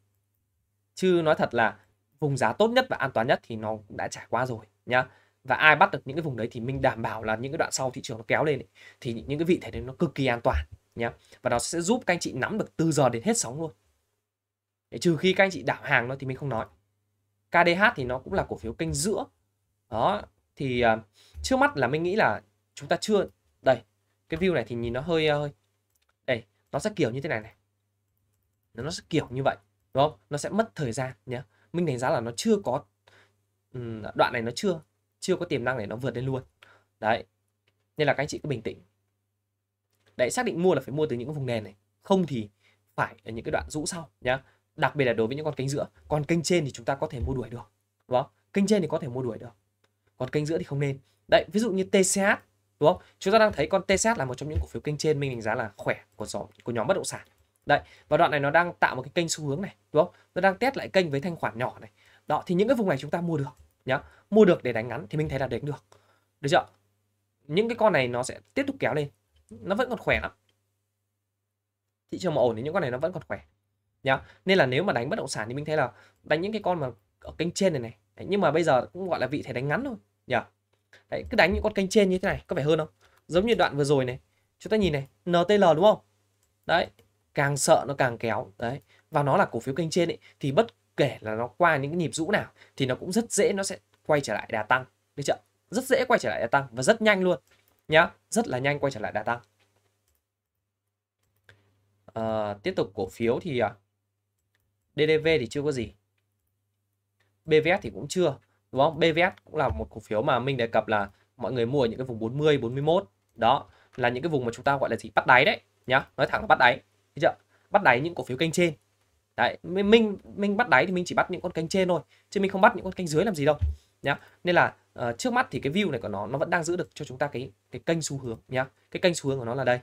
Chứ nói thật là vùng giá tốt nhất và an toàn nhất thì nó đã trải qua rồi, nhá và ai bắt được những cái vùng đấy thì mình đảm bảo là những cái đoạn sau thị trường nó kéo lên ấy, thì những cái vị thế đấy nó cực kỳ an toàn nhé và nó sẽ giúp các anh chị nắm được từ giờ đến hết sóng luôn. Để trừ khi các anh chị đảo hàng nó thì mình không nói. KDH thì nó cũng là cổ phiếu kênh giữa. Đó thì uh, trước mắt là mình nghĩ là chúng ta chưa đây cái view này thì nhìn nó hơi ờ, hơi đây nó sẽ kiểu như thế này này. Nó sẽ kiểu như vậy đúng không? Nó sẽ mất thời gian nhé mình đánh giá là nó chưa có đoạn này nó chưa chưa có tiềm năng để nó vượt lên luôn. Đấy. Nên là các anh chị cứ bình tĩnh. Đấy, xác định mua là phải mua từ những cái vùng nền này. Không thì phải ở những cái đoạn rũ sau, nhá. Đặc biệt là đối với những con kênh giữa. Còn kênh trên thì chúng ta có thể mua đuổi được, đúng không? Kênh trên thì có thể mua đuổi được. Còn kênh giữa thì không nên. Đấy, ví dụ như TCH đúng không? Chúng ta đang thấy con TCH là một trong những cổ phiếu kênh trên, mình đánh giá là khỏe của nhóm của nhóm bất động sản. Đấy, và đoạn này nó đang tạo một cái kênh xu hướng này, đúng không? Nó đang test lại kênh với thanh khoản nhỏ này. Đó, thì những cái vùng này chúng ta mua được nhá. Mua được để đánh ngắn thì mình thấy là đánh được. Được chưa? Những cái con này nó sẽ tiếp tục kéo lên. Nó vẫn còn khỏe lắm. Thị trường mà ổn thì những con này nó vẫn còn khỏe. Nhá. Nên là nếu mà đánh bất động sản thì mình thấy là đánh những cái con mà ở kênh trên này này. Đấy, nhưng mà bây giờ cũng gọi là vị thế đánh ngắn thôi. Nhỉ đấy cứ đánh những con kênh trên như thế này có phải hơn không? Giống như đoạn vừa rồi này. Chúng ta nhìn này NTL đúng không? Đấy càng sợ nó càng kéo. Đấy và nó là cổ phiếu kênh trên ấy thì bất kể là nó qua những cái nhịp rũ nào thì nó cũng rất dễ nó sẽ quay trở lại đà tăng. Được chưa? Rất dễ quay trở lại đà tăng và rất nhanh luôn. Nhá rất là nhanh quay trở lại đà tăng. À, tiếp tục cổ phiếu thì à, DDV thì chưa có gì. BVS thì cũng chưa đúng không? BVS cũng là một cổ phiếu mà mình đề cập là mọi người mua ở những cái vùng 40 41 đó là những cái vùng mà chúng ta gọi là gì? Bắt đáy đấy nhá. Nói thẳng là bắt đáy thấy chưa? Bắt đáy những cổ phiếu kênh trên đấy mình mình bắt đáy thì mình chỉ bắt những con kênh trên thôi chứ mình không bắt những con kênh dưới làm gì đâu nhá. Nên là uh, trước mắt thì cái view này của nó nó vẫn đang giữ được cho chúng ta cái cái kênh xu hướng nhá. Cái kênh xu hướng của nó là đây.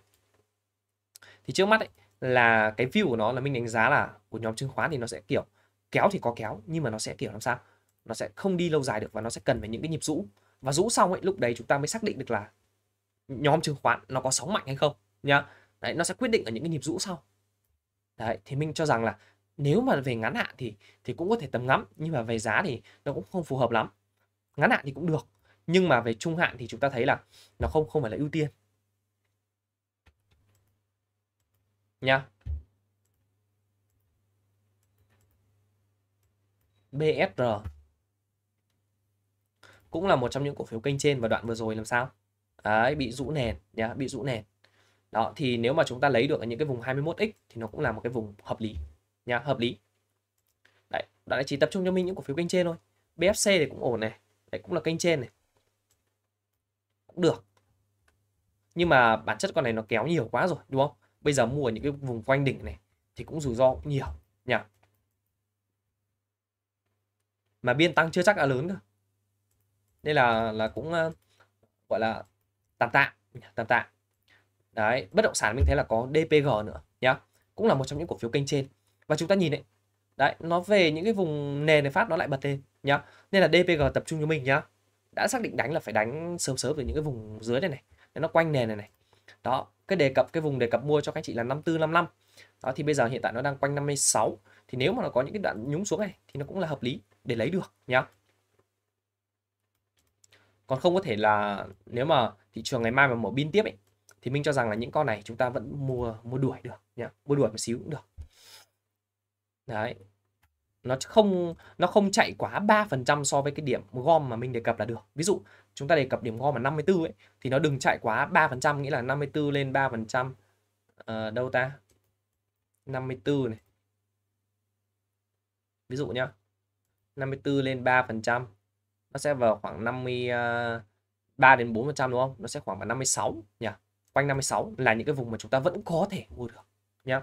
Thì trước mắt ấy, là cái view của nó là mình đánh giá là của nhóm chứng khoán thì nó sẽ kiểu kéo thì có kéo nhưng mà nó sẽ kiểu làm sao? Nó sẽ không đi lâu dài được và nó sẽ cần phải những cái nhịp rũ. Và rũ xong ấy lúc đấy chúng ta mới xác định được là nhóm chứng khoán nó có sóng mạnh hay không nhá. Đấy nó sẽ quyết định ở những cái nhịp rũ sau. Đấy thì mình cho rằng là nếu mà về ngắn hạn thì thì cũng có thể tầm ngắm, nhưng mà về giá thì nó cũng không phù hợp lắm. Ngắn hạn thì cũng được, nhưng mà về trung hạn thì chúng ta thấy là nó không không phải là ưu tiên. Nha. BSR cũng là một trong những cổ phiếu kênh trên và đoạn vừa rồi làm sao? Đấy, bị rũ nền nhá bị rũ nền. Đó, thì nếu mà chúng ta lấy được ở những cái vùng 21x thì nó cũng là một cái vùng hợp lý nhá hợp lý. Đấy đó là chỉ tập trung cho mình những cổ phiếu kênh trên thôi. BFC thì cũng ổn này đấy cũng là kênh trên này. Cũng được. Nhưng mà bản chất con này nó kéo nhiều quá rồi đúng không? Bây giờ mua ở những cái vùng quanh đỉnh này thì cũng rủi ro cũng nhiều nhỉ? Mà biên tăng chưa chắc là lớn cơ. Nên là là cũng uh, gọi là tạm tạm tạm tạm. Đấy bất động sản mình thấy là có DPG nữa nhá. Cũng là một trong những cổ phiếu kênh trên và chúng ta nhìn đấy đấy, nó về những cái vùng nền này phát nó lại bật lên, nhá. Nên là DPG tập trung cho mình, nhá. Đã xác định đánh là phải đánh sớm sớm về những cái vùng dưới này này nó quanh nền này này. Đó, cái đề cập, cái vùng đề cập mua cho các chị là 54 55 đó, thì bây giờ hiện tại nó đang quanh 56 thì nếu mà nó có những cái đoạn nhúng xuống này, thì nó cũng là hợp lý để lấy được, nhá. Còn không có thể là nếu mà thị trường ngày mai mà mở pin tiếp ấy, thì mình cho rằng là những con này chúng ta vẫn mua mua đuổi được, nhá. Mua đuổi một xíu cũng được đấy nó không nó không chạy quá 3% so với cái điểm gom mà mình đề cập là được. Ví dụ chúng ta đề cập điểm gom là 54 ấy thì nó đừng chạy quá 3% nghĩa là 54 lên 3% uh, ờ, đâu ta? 54 này. Ví dụ nhá. 54 lên 3% nó sẽ vào khoảng 53 ờ, đến 4% đúng không? Nó sẽ khoảng 56 nhỉ. Quanh 56 là những cái vùng mà chúng ta vẫn có thể mua được nhá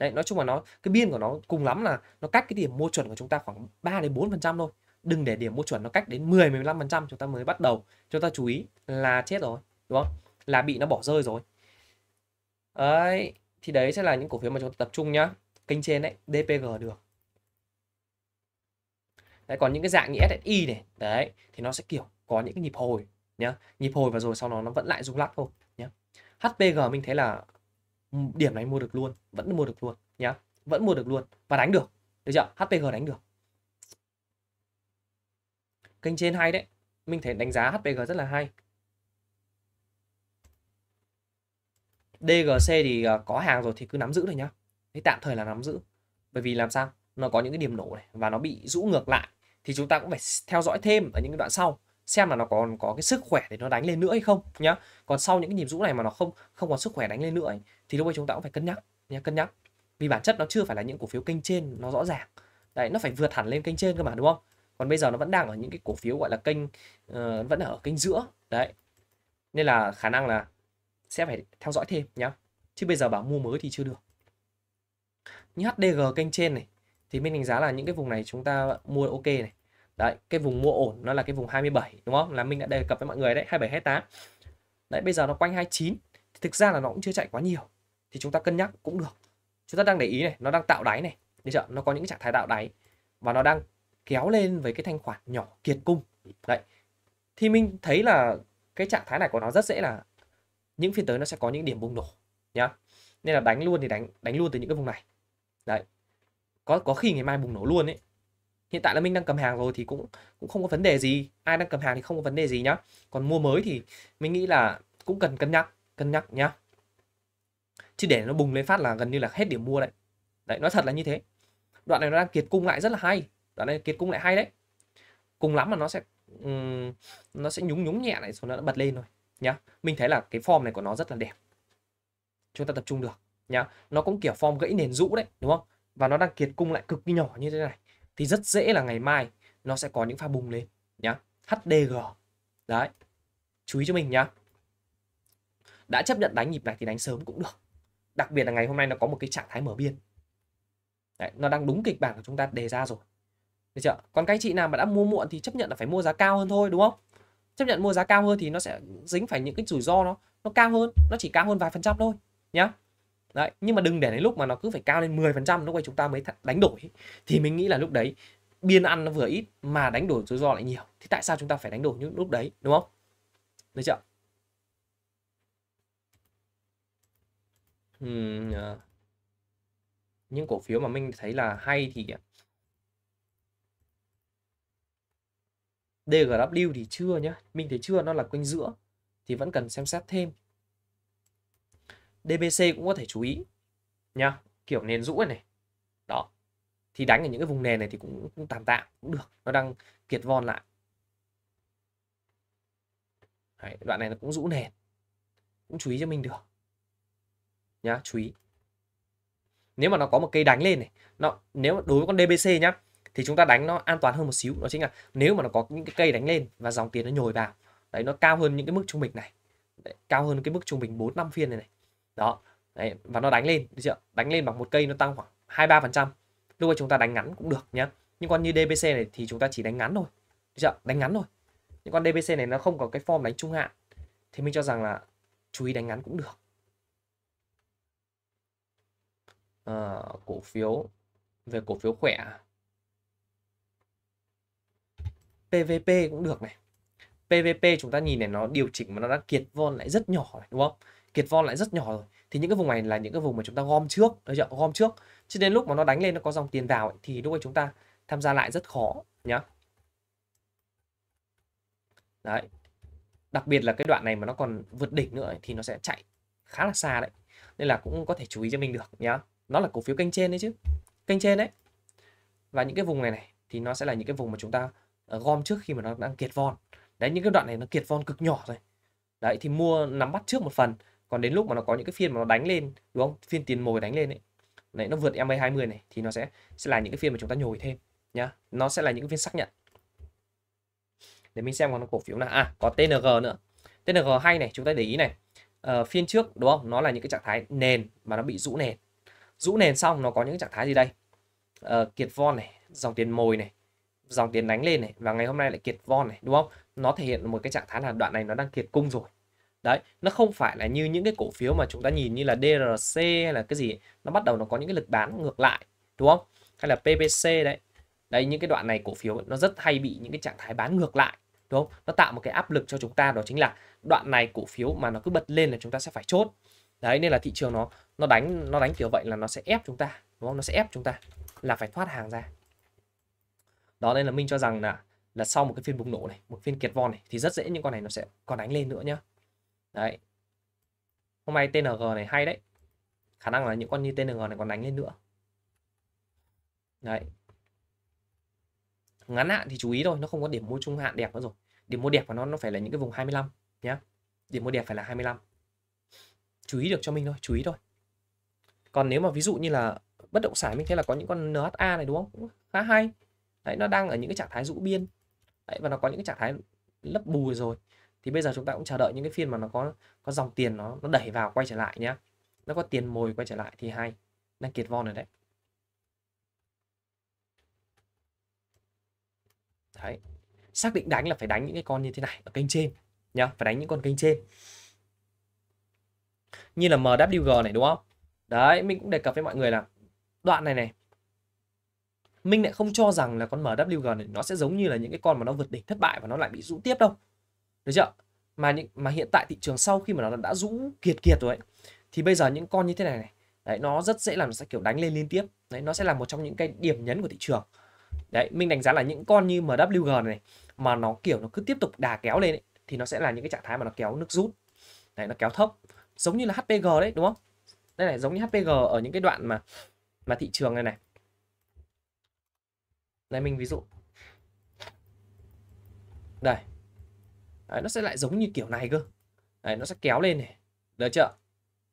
đấy, nói chung là nó, cái biên của nó cùng lắm là nó cách cái điểm mua chuẩn của chúng ta khoảng 3 đến 4 phần trăm thôi. Đừng để điểm mua chuẩn nó cách đến 10 15 phần trăm chúng ta mới bắt đầu. Chúng ta chú ý là chết rồi, đúng không? Là bị nó bỏ rơi rồi. Đấy, thì đấy sẽ là những cổ phiếu mà chúng ta tập trung nhá. Kênh trên đấy DPG được. Đấy, còn những cái dạng như SSI này, đấy, thì nó sẽ kiểu có những cái nhịp hồi nhá. Nhịp hồi và rồi sau đó nó vẫn lại rung lắc thôi nhá. HPG mình thấy là điểm này mua được luôn, vẫn mua được luôn nhá. Vẫn mua được luôn và đánh được được chưa? HPG đánh được. Kênh trên hay đấy, mình thấy đánh giá HPG rất là hay. DGC thì à, có hàng rồi thì cứ nắm giữ thôi nhá. Thế tạm thời là nắm giữ, bởi vì làm sao? Nó có những cái điểm nổ này và nó bị rũ ngược lại. Thì chúng ta cũng phải theo dõi thêm ở những cái đoạn sau xem là nó còn có cái sức khỏe để nó đánh lên nữa hay không nhá. Còn sau những cái nhịp rũ này mà nó không không còn sức khỏe đánh lên nữa ấy, thì lúc ấy chúng ta cũng phải cân nhắc nhá cân nhắc. Vì bản chất nó chưa phải là những cổ phiếu kênh trên nó rõ ràng. Đấy nó phải vượt hẳn lên kênh trên cơ mà đúng không? Còn bây giờ nó vẫn đang ở những cái cổ phiếu gọi là kênh uh, vẫn ở kênh giữa đấy. Nên là khả năng là sẽ phải theo dõi thêm nhá. Chứ bây giờ bảo mua mới thì chưa được. Như HDG kênh trên này thì mình đánh giá là những cái vùng này chúng ta mua ok này đấy, cái vùng mua ổn nó là cái vùng 27 đúng không? Là mình đã đề cập với mọi người đấy 27 28 đấy, bây giờ nó quanh 29 thì thực ra là nó cũng chưa chạy quá nhiều, thì chúng ta cân nhắc cũng được. Chúng ta đang để ý này, nó đang tạo đáy này, được chưa? Nó có những trạng thái tạo đáy và nó đang kéo lên với cái thanh khoản nhỏ kiệt cung. Đấy, thì mình thấy là cái trạng thái này của nó rất dễ là những phiên tới nó sẽ có những điểm bùng nổ, nhá. Nên là đánh luôn thì đánh đánh luôn từ những cái vùng này. Đấy, có có khi ngày mai bùng nổ luôn ấy hiện tại là mình đang cầm hàng rồi thì cũng cũng không có vấn đề gì. Ai đang cầm hàng thì không có vấn đề gì nhá. Còn mua mới thì mình nghĩ là cũng cần cân nhắc cân nhắc nhá. Chứ để nó bùng lên phát là gần như là hết điểm mua đấy. Đấy nói thật là như thế. Đoạn này nó đang kiệt cung lại rất là hay. Đoạn này kiệt cung lại hay đấy. Cùng lắm mà nó sẽ um, nó sẽ nhúng nhúng nhẹ lại rồi nó đã bật lên rồi nhá. Mình thấy là cái form này của nó rất là đẹp. Chúng ta tập trung được nhá. Nó cũng kiểu form gãy nền rũ đấy đúng không? Và nó đang kiệt cung lại cực kỳ nhỏ như thế này thì rất dễ là ngày mai nó sẽ có những pha bùng lên nhá. HDG đấy. Chú ý cho mình nhá. Đã chấp nhận đánh nhịp này thì đánh sớm cũng được. Đặc biệt là ngày hôm nay nó có một cái trạng thái mở biên. Đấy, nó đang đúng kịch bản của chúng ta đề ra rồi. Được chưa? Còn cái chị nào mà đã mua muộn thì chấp nhận là phải mua giá cao hơn thôi đúng không? Chấp nhận mua giá cao hơn thì nó sẽ dính phải những cái rủi ro nó nó cao hơn nó chỉ cao hơn vài phần trăm thôi nhá đấy nhưng mà đừng để đến lúc mà nó cứ phải cao lên 10 phần trăm lúc ấy chúng ta mới đánh đổi thì mình nghĩ là lúc đấy biên ăn nó vừa ít mà đánh đổi rủi ro lại nhiều. Thì tại sao chúng ta phải đánh đổi những lúc đấy đúng không? Được chưa? Uhm, những cổ phiếu mà mình thấy là hay thì ờ, DGW thì chưa nhá. Mình thấy chưa nó là quanh giữa. Thì vẫn cần xem xét thêm. DBC cũng có thể chú ý nhá. Kiểu nền rũ này, này. Đó. Thì đánh ở những cái vùng nền này thì cũng, cũng tạm tạm cũng được. Nó đang kiệt von lại. Đấy, đoạn này nó cũng rũ nền. Cũng chú ý cho mình được. Nhá chú ý. Nếu mà nó có một cây đánh lên này nó nếu đối với con DBC nhá thì chúng ta đánh nó an toàn hơn một xíu. Đó chính là nếu mà nó có những cái cây đánh lên và dòng tiền nó nhồi vào đấy nó cao hơn những cái mức trung bình này. Đấy, cao hơn cái mức trung bình 4 năm phiên này này đó. Đấy, và nó đánh lên được chưa? Đánh lên bằng một cây nó tăng khoảng hai ba phần trăm. Lúc mà chúng ta đánh ngắn cũng được nhé. nhưng còn như DBC này thì chúng ta chỉ đánh ngắn thôi được chưa? Đánh ngắn thôi. Những con DBC này nó không có cái form đánh trung hạn thì mình cho rằng là chú ý đánh ngắn cũng được. À, cổ phiếu về cổ phiếu khỏe. PVP cũng được này. PVP chúng ta nhìn này nó điều chỉnh mà nó đã kiệt von lại rất nhỏ này, đúng không? Kiệt von lại rất nhỏ rồi. Thì những cái vùng này là những cái vùng mà chúng ta gom trước được chưa? gom trước. Chứ đến lúc mà nó đánh lên nó có dòng tiền vào ấy, thì lúc ấy chúng ta tham gia lại rất khó nhá. Đấy. Đặc biệt là cái đoạn này mà nó còn vượt đỉnh nữa ấy, thì nó sẽ chạy khá là xa đấy. Nên là cũng có thể chú ý cho mình được nhá. Nó là cổ phiếu kênh trên đấy chứ. Kênh trên đấy. Và những cái vùng này này thì nó sẽ là những cái vùng mà chúng ta ờ, gom trước khi mà nó đang kiệt von đấy những cái đoạn này nó kiệt von cực nhỏ rồi. Đấy thì mua nắm bắt trước một phần còn đến lúc mà nó có những cái phiên mà nó đánh lên đúng không? Phiên tiền mồi đánh lên ấy đấy nó vượt MA 20 này thì nó sẽ sẽ là những cái phiên mà chúng ta nhồi thêm nhá. Nó sẽ là những cái phiên xác nhận. Để mình xem còn cổ phiếu nào. À có TNG nữa. TNG hay này chúng ta để ý này. Ờ, phiên trước đúng không? Nó là những cái trạng thái nền mà nó bị rũ nền. Rũ nền xong nó có những trạng thái gì đây? Ờ, kiệt von này dòng tiền mồi này dòng tiền đánh lên này và ngày hôm nay lại kiệt von này đúng không? Nó thể hiện một cái trạng thái là đoạn này nó đang kiệt cung rồi đấy, nó không phải là như những cái cổ phiếu mà chúng ta nhìn như là DRC hay là cái gì, nó bắt đầu nó có những cái lực bán ngược lại, đúng không? Hay là PPC đấy. Đấy, những cái đoạn này cổ phiếu nó rất hay bị những cái trạng thái bán ngược lại, đúng không? Nó tạo một cái áp lực cho chúng ta, đó chính là đoạn này cổ phiếu mà nó cứ bật lên là chúng ta sẽ phải chốt. Đấy, nên là thị trường nó nó đánh nó đánh kiểu vậy là nó sẽ ép chúng ta, đúng không? Nó sẽ ép chúng ta là phải thoát hàng ra. Đó, nên là mình cho rằng là là sau một cái phiên bùng nổ này, một phiên kiệt von này, thì rất dễ những con này nó sẽ còn đánh lên nữa nhá đấy. Hôm nay TNG này hay đấy. Khả năng là những con như TNG này còn đánh lên nữa. Đấy. Ngắn hạn thì chú ý thôi nó không có điểm mua trung hạn đẹp nữa rồi. Điểm mua đẹp của nó nó phải là những cái vùng 25 nhá. Điểm mua đẹp phải là 25 chú ý được cho mình thôi chú ý thôi. Còn nếu mà ví dụ như là bất động sản mình thấy là có những con NHA này đúng không? Cũng khá hay. Đấy nó đang ở những cái trạng thái rũ biên. Đấy, và nó có những cái trạng thái lấp bù rồi thì bây giờ chúng ta cũng chờ đợi những cái phiên mà nó có có dòng tiền nó nó đẩy vào quay trở lại nhá. Nó có tiền mồi quay trở lại thì hay. Đang kiệt von rồi đấy. Đấy. Xác định đánh là phải đánh những cái con như thế này, ở kênh trên nhá, phải đánh những con kênh trên. Như là MWG này, đúng không? Đấy, mình cũng đề cập với mọi người là đoạn này này. Mình lại không cho rằng là con MWG này nó sẽ giống như là những cái con mà nó vượt đỉnh thất bại và nó lại bị rũ tiếp đâu được chưa? Mà những mà hiện tại thị trường sau khi mà nó đã rũ kiệt kiệt rồi ấy, thì bây giờ những con như thế này này đấy nó rất dễ làm nó sẽ kiểu đánh lên liên tiếp. Đấy nó sẽ là một trong những cái điểm nhấn của thị trường. Đấy mình đánh giá là những con như MWG này mà nó kiểu nó cứ tiếp tục đà kéo lên ấy, thì nó sẽ là những cái trạng thái mà nó kéo nước rút. Đấy nó kéo thấp. Giống như là HPG đấy đúng không? Đây này giống như HPG ở những cái đoạn mà mà thị trường này này. Đây mình ví dụ. Đây đấy, nó sẽ lại giống như kiểu này cơ. Đấy, nó sẽ kéo lên này. Được chưa?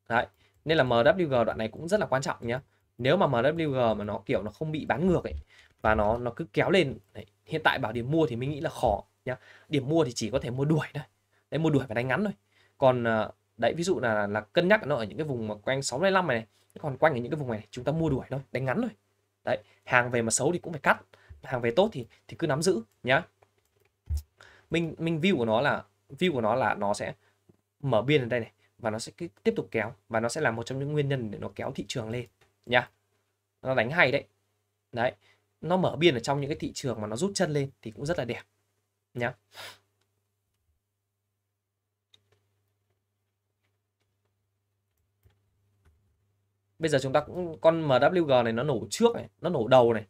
Đấy nên là MWG đoạn này cũng rất là quan trọng nhé nếu mà MWG mà nó kiểu nó không bị bán ngược ấy và nó nó cứ kéo lên đấy, hiện tại bảo điểm mua thì mình nghĩ là khó nhá. Điểm mua thì chỉ có thể mua đuổi thôi. Đấy mua đuổi và đánh ngắn thôi. Còn ờ, đấy ví dụ là là cân nhắc nó ở những cái vùng mà quanh 65 này, này. Còn quanh ở những cái vùng này chúng ta mua đuổi thôi đánh ngắn thôi. Đấy hàng về mà xấu thì cũng phải cắt. Hàng về tốt thì thì cứ nắm giữ nhá mình mình view của nó là, view của nó là nó sẽ mở biên ở đây này, và nó sẽ tiếp tục kéo, và nó sẽ là một trong những nguyên nhân để nó kéo thị trường lên, nha. Nó đánh hay đấy. Đấy, nó mở biên ở trong những cái thị trường mà nó rút chân lên thì cũng rất là đẹp nhá bây giờ chúng ta cũng, con MWG này nó nổ trước này, nó nổ đầu này.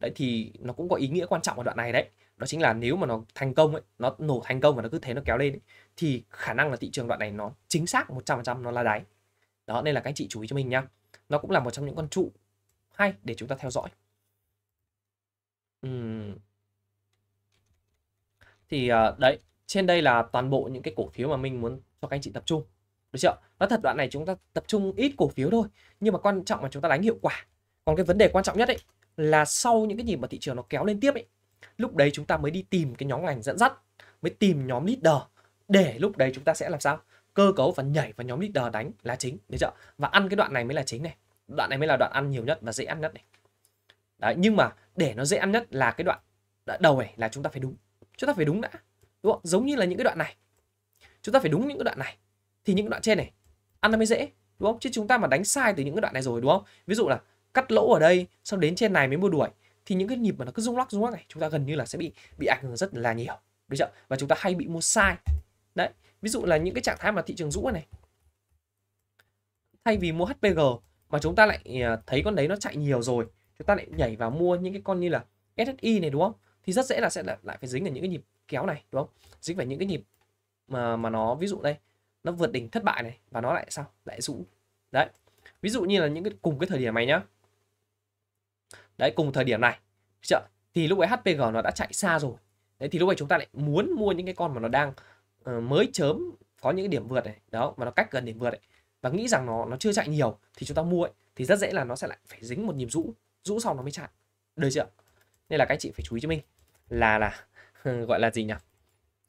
Đấy thì nó cũng có ý nghĩa quan trọng ở đoạn này đấy đó chính là nếu mà nó thành công ấy nó nổ thành công và nó cứ thế nó kéo lên ấy, thì khả năng là thị trường đoạn này nó chính xác 100% nó là đáy. Đó nên là các anh chị chú ý cho mình nhá. Nó cũng là một trong những con trụ hay để chúng ta theo dõi. Uhm. thì uh, đấy trên đây là toàn bộ những cái cổ phiếu mà mình muốn cho các anh chị tập trung. Được chưa? Nói thật đoạn này chúng ta tập trung ít cổ phiếu thôi nhưng mà quan trọng là chúng ta đánh hiệu quả. Còn cái vấn đề quan trọng nhất ấy là sau những cái gì mà thị trường nó kéo lên tiếp ấy lúc đấy chúng ta mới đi tìm cái nhóm ngành dẫn dắt, mới tìm nhóm leader. Để lúc đấy chúng ta sẽ làm sao? Cơ cấu và nhảy vào nhóm leader đánh là chính, được chưa? Và ăn cái đoạn này mới là chính này. Đoạn này mới là đoạn ăn nhiều nhất và dễ ăn nhất này. Đấy, nhưng mà để nó dễ ăn nhất là cái đoạn đầu này là chúng ta phải đúng. Chúng ta phải đúng đã, đúng không? Giống như là những cái đoạn này. Chúng ta phải đúng những cái đoạn này. Thì những cái đoạn trên này, ăn nó mới dễ, đúng không? Chứ chúng ta mà đánh sai từ những cái đoạn này rồi, đúng không? Ví dụ là cắt lỗ ở đây sau đến trên này mới mua đuổi thì những cái nhịp mà nó cứ rung lắc rung lắc này chúng ta gần như là sẽ bị bị ảnh hưởng rất là nhiều. Được chưa? Và chúng ta hay bị mua sai. Đấy ví dụ là những cái trạng thái mà thị trường rũ này. Thay vì mua HPG mà chúng ta lại à, thấy con đấy nó chạy nhiều rồi chúng ta lại nhảy vào mua những cái con như là SSI này đúng không? Thì rất dễ là sẽ lại, lại phải dính ở những cái nhịp kéo này đúng không? Dính phải những cái nhịp mà mà nó ví dụ đây nó vượt đỉnh thất bại này và nó lại sao? Lại rũ. Đấy. Ví dụ như là những cái cùng cái thời điểm này nhá đấy cùng thời điểm này. Chưa? thì lúc ấy HPG nó đã chạy xa rồi. Đấy thì lúc ấy chúng ta lại muốn mua những cái con mà nó đang uh, mới chớm có những cái điểm vượt này. Đó mà nó cách gần điểm vượt ấy. Và nghĩ rằng nó nó chưa chạy nhiều thì chúng ta mua ấy. Thì rất dễ là nó sẽ lại phải dính một nhịp rũ. Rũ xong nó mới chạy. Được chưa? Nên là các chị phải chú ý cho mình. Là là [LAUGHS] gọi là gì nhỉ?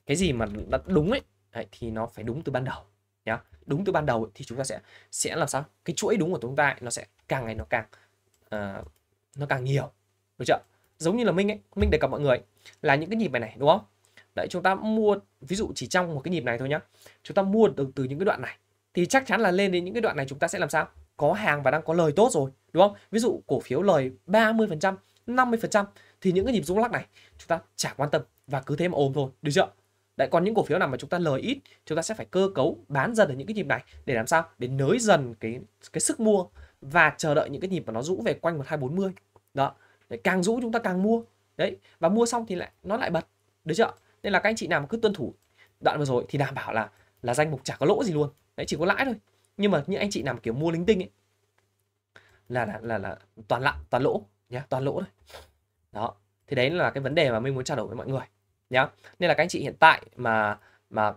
Cái gì mà nó đúng ấy đấy, thì nó phải đúng từ ban đầu. Nhá. Đúng từ ban đầu ấy, thì chúng ta sẽ sẽ làm sao? Cái chuỗi đúng của chúng ta ấy, nó sẽ càng ngày nó càng uh, nó càng nhiều. Được chưa? Giống như là minh ấy minh đề cập mọi người là những cái nhịp này này đúng không? Đấy chúng ta mua ví dụ chỉ trong một cái nhịp này thôi nhá. Chúng ta mua được từ những cái đoạn này thì chắc chắn là lên đến những cái đoạn này chúng ta sẽ làm sao? Có hàng và đang có lời tốt rồi đúng không? Ví dụ cổ phiếu lời 30% 50% thì những cái nhịp rung lắc này chúng ta chả quan tâm và cứ thế mà ôm thôi được chưa? Đấy, còn những cổ phiếu nào mà chúng ta lời ít chúng ta sẽ phải cơ cấu bán dần ở những cái nhịp này để làm sao? Để nới dần cái cái sức mua và chờ đợi những cái nhịp mà nó rũ về quanh 1240 đó đấy, càng rũ chúng ta càng mua. Đấy và mua xong thì lại nó lại bật được chưa? Nên là các anh chị nào mà cứ tuân thủ đoạn vừa rồi thì đảm bảo là là danh mục chả có lỗ gì luôn. Đấy chỉ có lãi thôi. Nhưng mà những anh chị nào kiểu mua linh tinh ấy là là là, là toàn lặng toàn lỗ nhá toàn lỗ thôi. Đó thì đấy là cái vấn đề mà mình muốn trao đổi với mọi người nhá. Nên là các anh chị hiện tại mà mà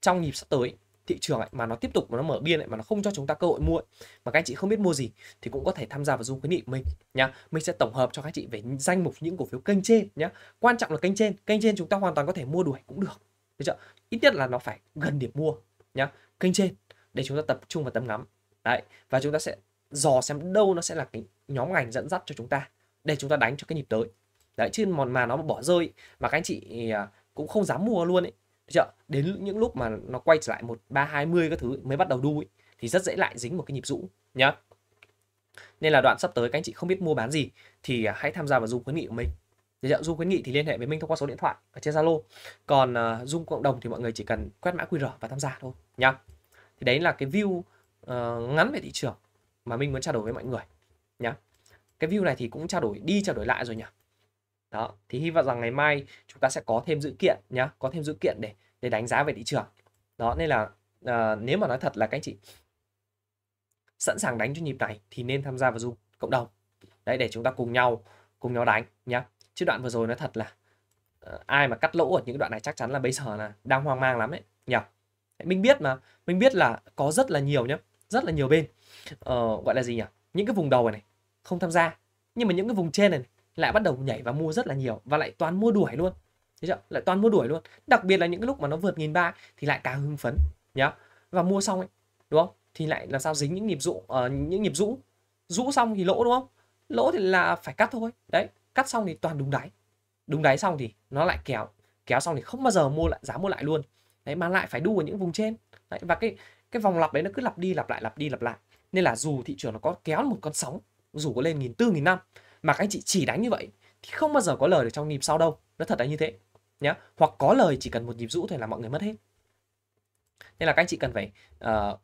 trong nhịp sắp tới thị trường ấy, mà nó tiếp tục mà nó mở biên ấy, mà nó không cho chúng ta cơ hội mua ấy, mà các anh chị không biết mua gì thì cũng có thể tham gia vào dung khuyến nghị của mình nhá. Mình sẽ tổng hợp cho các anh chị về danh mục những cổ phiếu kênh trên nhá. Quan trọng là kênh trên kênh trên chúng ta hoàn toàn có thể mua đuổi cũng được được chưa? Ít nhất là nó phải gần điểm mua nhá. Kênh trên để chúng ta tập trung vào tầm ngắm đấy và chúng ta sẽ dò xem đâu nó sẽ là cái nhóm ngành dẫn dắt cho chúng ta để chúng ta đánh cho cái nhịp tới. Đấy chứ mòn mà nó bỏ rơi mà các anh chị à, cũng không dám mua luôn ấy chưa? đến những lúc mà nó quay trở lại một ba hai mươi các thứ mới bắt đầu đu ấy, thì rất dễ lại dính một cái nhịp rũ nhá. Nên là đoạn sắp tới các anh chị không biết mua bán gì thì à, hãy tham gia vào dung khuyến nghị của mình. Để nhận dung khuyến nghị thì liên hệ với mình thông qua số điện thoại ở trên Zalo. Còn à, uh, dung cộng đồng thì mọi người chỉ cần quét mã QR và tham gia thôi nhá. Thì đấy là cái view uh, ngắn về thị trường mà mình muốn trao đổi với mọi người nhá. Cái view này thì cũng trao đổi đi trao đổi lại rồi nhỉ? Đó thì hy vọng rằng ngày mai chúng ta sẽ có thêm dữ kiện nhá có thêm dữ kiện để để đánh giá về thị trường. Đó nên là uh, nếu mà nói thật là các anh chị sẵn sàng đánh cho nhịp này thì nên tham gia vào Zoom cộng đồng. Đấy để chúng ta cùng nhau cùng nhau đánh nhá. Chứ đoạn vừa rồi nói thật là uh, ai mà cắt lỗ ở những đoạn này chắc chắn là bây giờ là đang hoang mang lắm đấy nhỉ mình biết mà mình biết là có rất là nhiều nhá rất là nhiều bên uh, gọi là gì nhỉ? Những cái vùng đầu này, này không tham gia nhưng mà những cái vùng trên này, này lại bắt đầu nhảy và mua rất là nhiều và lại toàn mua đuổi luôn. Thấy chưa? lại toàn mua đuổi luôn. Đặc biệt là những cái lúc mà nó vượt nghìn ba thì lại càng hưng phấn nhá và mua xong ấy đúng không? Thì lại làm sao dính những nhịp rũ uh, những nhịp rũ. Rũ xong thì lỗ đúng không? Lỗ thì là phải cắt thôi. Đấy cắt xong thì toàn đúng đáy. Đúng đáy xong thì nó lại kéo kéo xong thì không bao giờ mua lại dám mua lại luôn. Đấy mà lại phải đu ở những vùng trên. Đấy, và cái cái vòng lặp đấy nó cứ lặp đi lặp lại lặp đi lặp lại. Nên là dù thị trường nó có kéo một con sóng dù có lên nghìn tư nghìn năm mà các anh chị chỉ đánh như vậy thì không bao giờ có lời được trong nhịp sau đâu. Nó thật là như thế nhá. Hoặc có lời chỉ cần một nhịp rũ thôi là mọi người mất hết. Nên là các anh chị cần phải uh,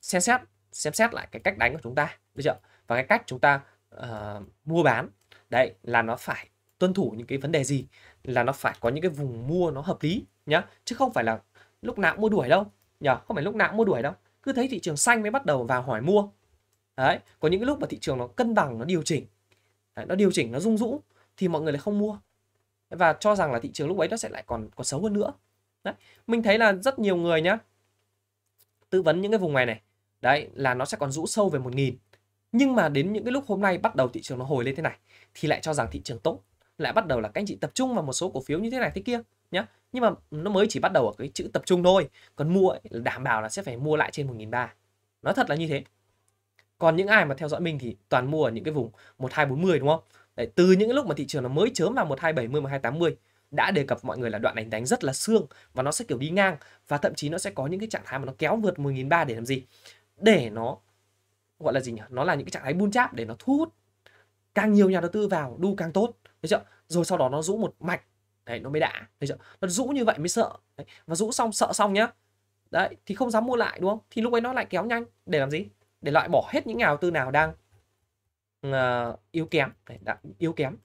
xem xét xem xét lại cái cách đánh của chúng ta được chưa? Và cái cách chúng ta uh, mua bán. Đấy là nó phải tuân thủ những cái vấn đề gì? Là nó phải có những cái vùng mua nó hợp lý nhá. Chứ không phải là lúc nào cũng mua đuổi đâu nhờ. Không phải lúc nào cũng mua đuổi đâu. Cứ thấy thị trường xanh mới bắt đầu vào hỏi mua. Đấy có những cái lúc mà thị trường nó cân bằng nó điều chỉnh đấy, nó điều chỉnh nó rung rũ thì mọi người lại không mua. Và cho rằng là thị trường lúc ấy nó sẽ lại còn còn xấu hơn nữa. Đấy mình thấy là rất nhiều người nhá tư vấn những cái vùng này này đấy là nó sẽ còn rũ sâu về một nghìn. Nhưng mà đến những cái lúc hôm nay bắt đầu thị trường nó hồi lên thế này thì lại cho rằng thị trường tốt. Lại bắt đầu là các anh chị tập trung vào một số cổ phiếu như thế này thế kia nhá. Nhưng mà nó mới chỉ bắt đầu ở cái chữ tập trung thôi. Còn mua ấy, đảm bảo là sẽ phải mua lại trên 1.300 nói thật là như thế còn những ai mà theo dõi mình thì toàn mua ở những cái vùng 1240 đúng không? Đấy, từ những lúc mà thị trường nó mới chớm vào 1270 1280 đã đề cập mọi người là đoạn đánh đánh rất là xương và nó sẽ kiểu đi ngang và thậm chí nó sẽ có những cái trạng thái mà nó kéo vượt 10.300 để làm gì? Để nó gọi là gì nhỉ? Nó là những cái trạng thái bull chap để nó thu hút càng nhiều nhà đầu tư vào đu càng tốt. Thấy chưa? Rồi sau đó nó rũ một mạch. Đấy nó mới đã. Thấy chưa? Nó rũ như vậy mới sợ. Đấy. và rũ xong sợ xong nhá. Đấy thì không dám mua lại đúng không? Thì lúc ấy nó lại kéo nhanh để làm gì? Để loại bỏ hết những nhà đầu tư nào đang uh, yếu kém. Đấy, đã yếu kém.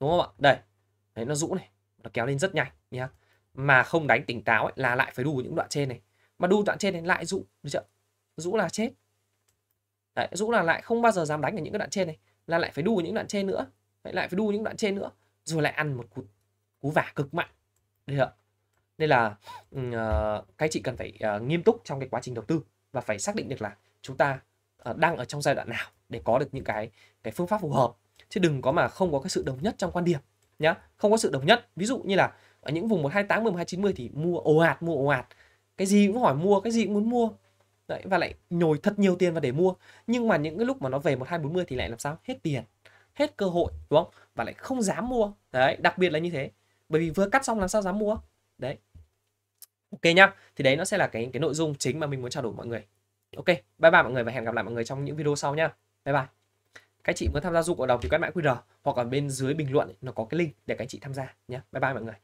Đúng không ạ? Đây đấy nó rũ này nó kéo lên rất nhanh nhá. Mà không đánh tỉnh táo ấy, là lại phải đu những đoạn trên này. Mà đu đoạn trên này lại rũ được chưa? Rũ là chết. Đấy rũ là lại không bao giờ dám đánh ở những cái đoạn trên này là lại phải đu những đoạn trên nữa. Đấy, lại phải đu những đoạn trên nữa rồi lại ăn một cú, cú vả cực mạnh. Được chưa? Nên là uh, ờ, các chị cần phải uh, nghiêm túc trong cái quá trình đầu tư và phải xác định được là chúng ta ờ, đang ở trong giai đoạn nào để có được những cái cái phương pháp phù hợp. Chứ đừng có mà không có cái sự đồng nhất trong quan điểm, nhá. Không có sự đồng nhất. Ví dụ như là ở những vùng 128 1290 thì mua ồ ạt, mua ồ ạt. Cái gì cũng hỏi mua, cái gì cũng muốn mua. Đấy, và lại nhồi thật nhiều tiền vào để mua. Nhưng mà những cái lúc mà nó về 1240 thì lại làm sao? Hết tiền, hết cơ hội, đúng không? Và lại không dám mua. Đấy, đặc biệt là như thế. Bởi vì vừa cắt xong làm sao dám mua? Đấy ok nhá. Thì đấy nó sẽ là cái cái nội dung chính mà mình muốn trao đổi mọi người. Ok, bye bye mọi người và hẹn gặp lại mọi người trong những video sau nhá. Bye bye. Các chị muốn tham gia du cộng đồng thì quét mã QR hoặc ở bên dưới bình luận nó có cái link để các chị tham gia nhé bye bye mọi người.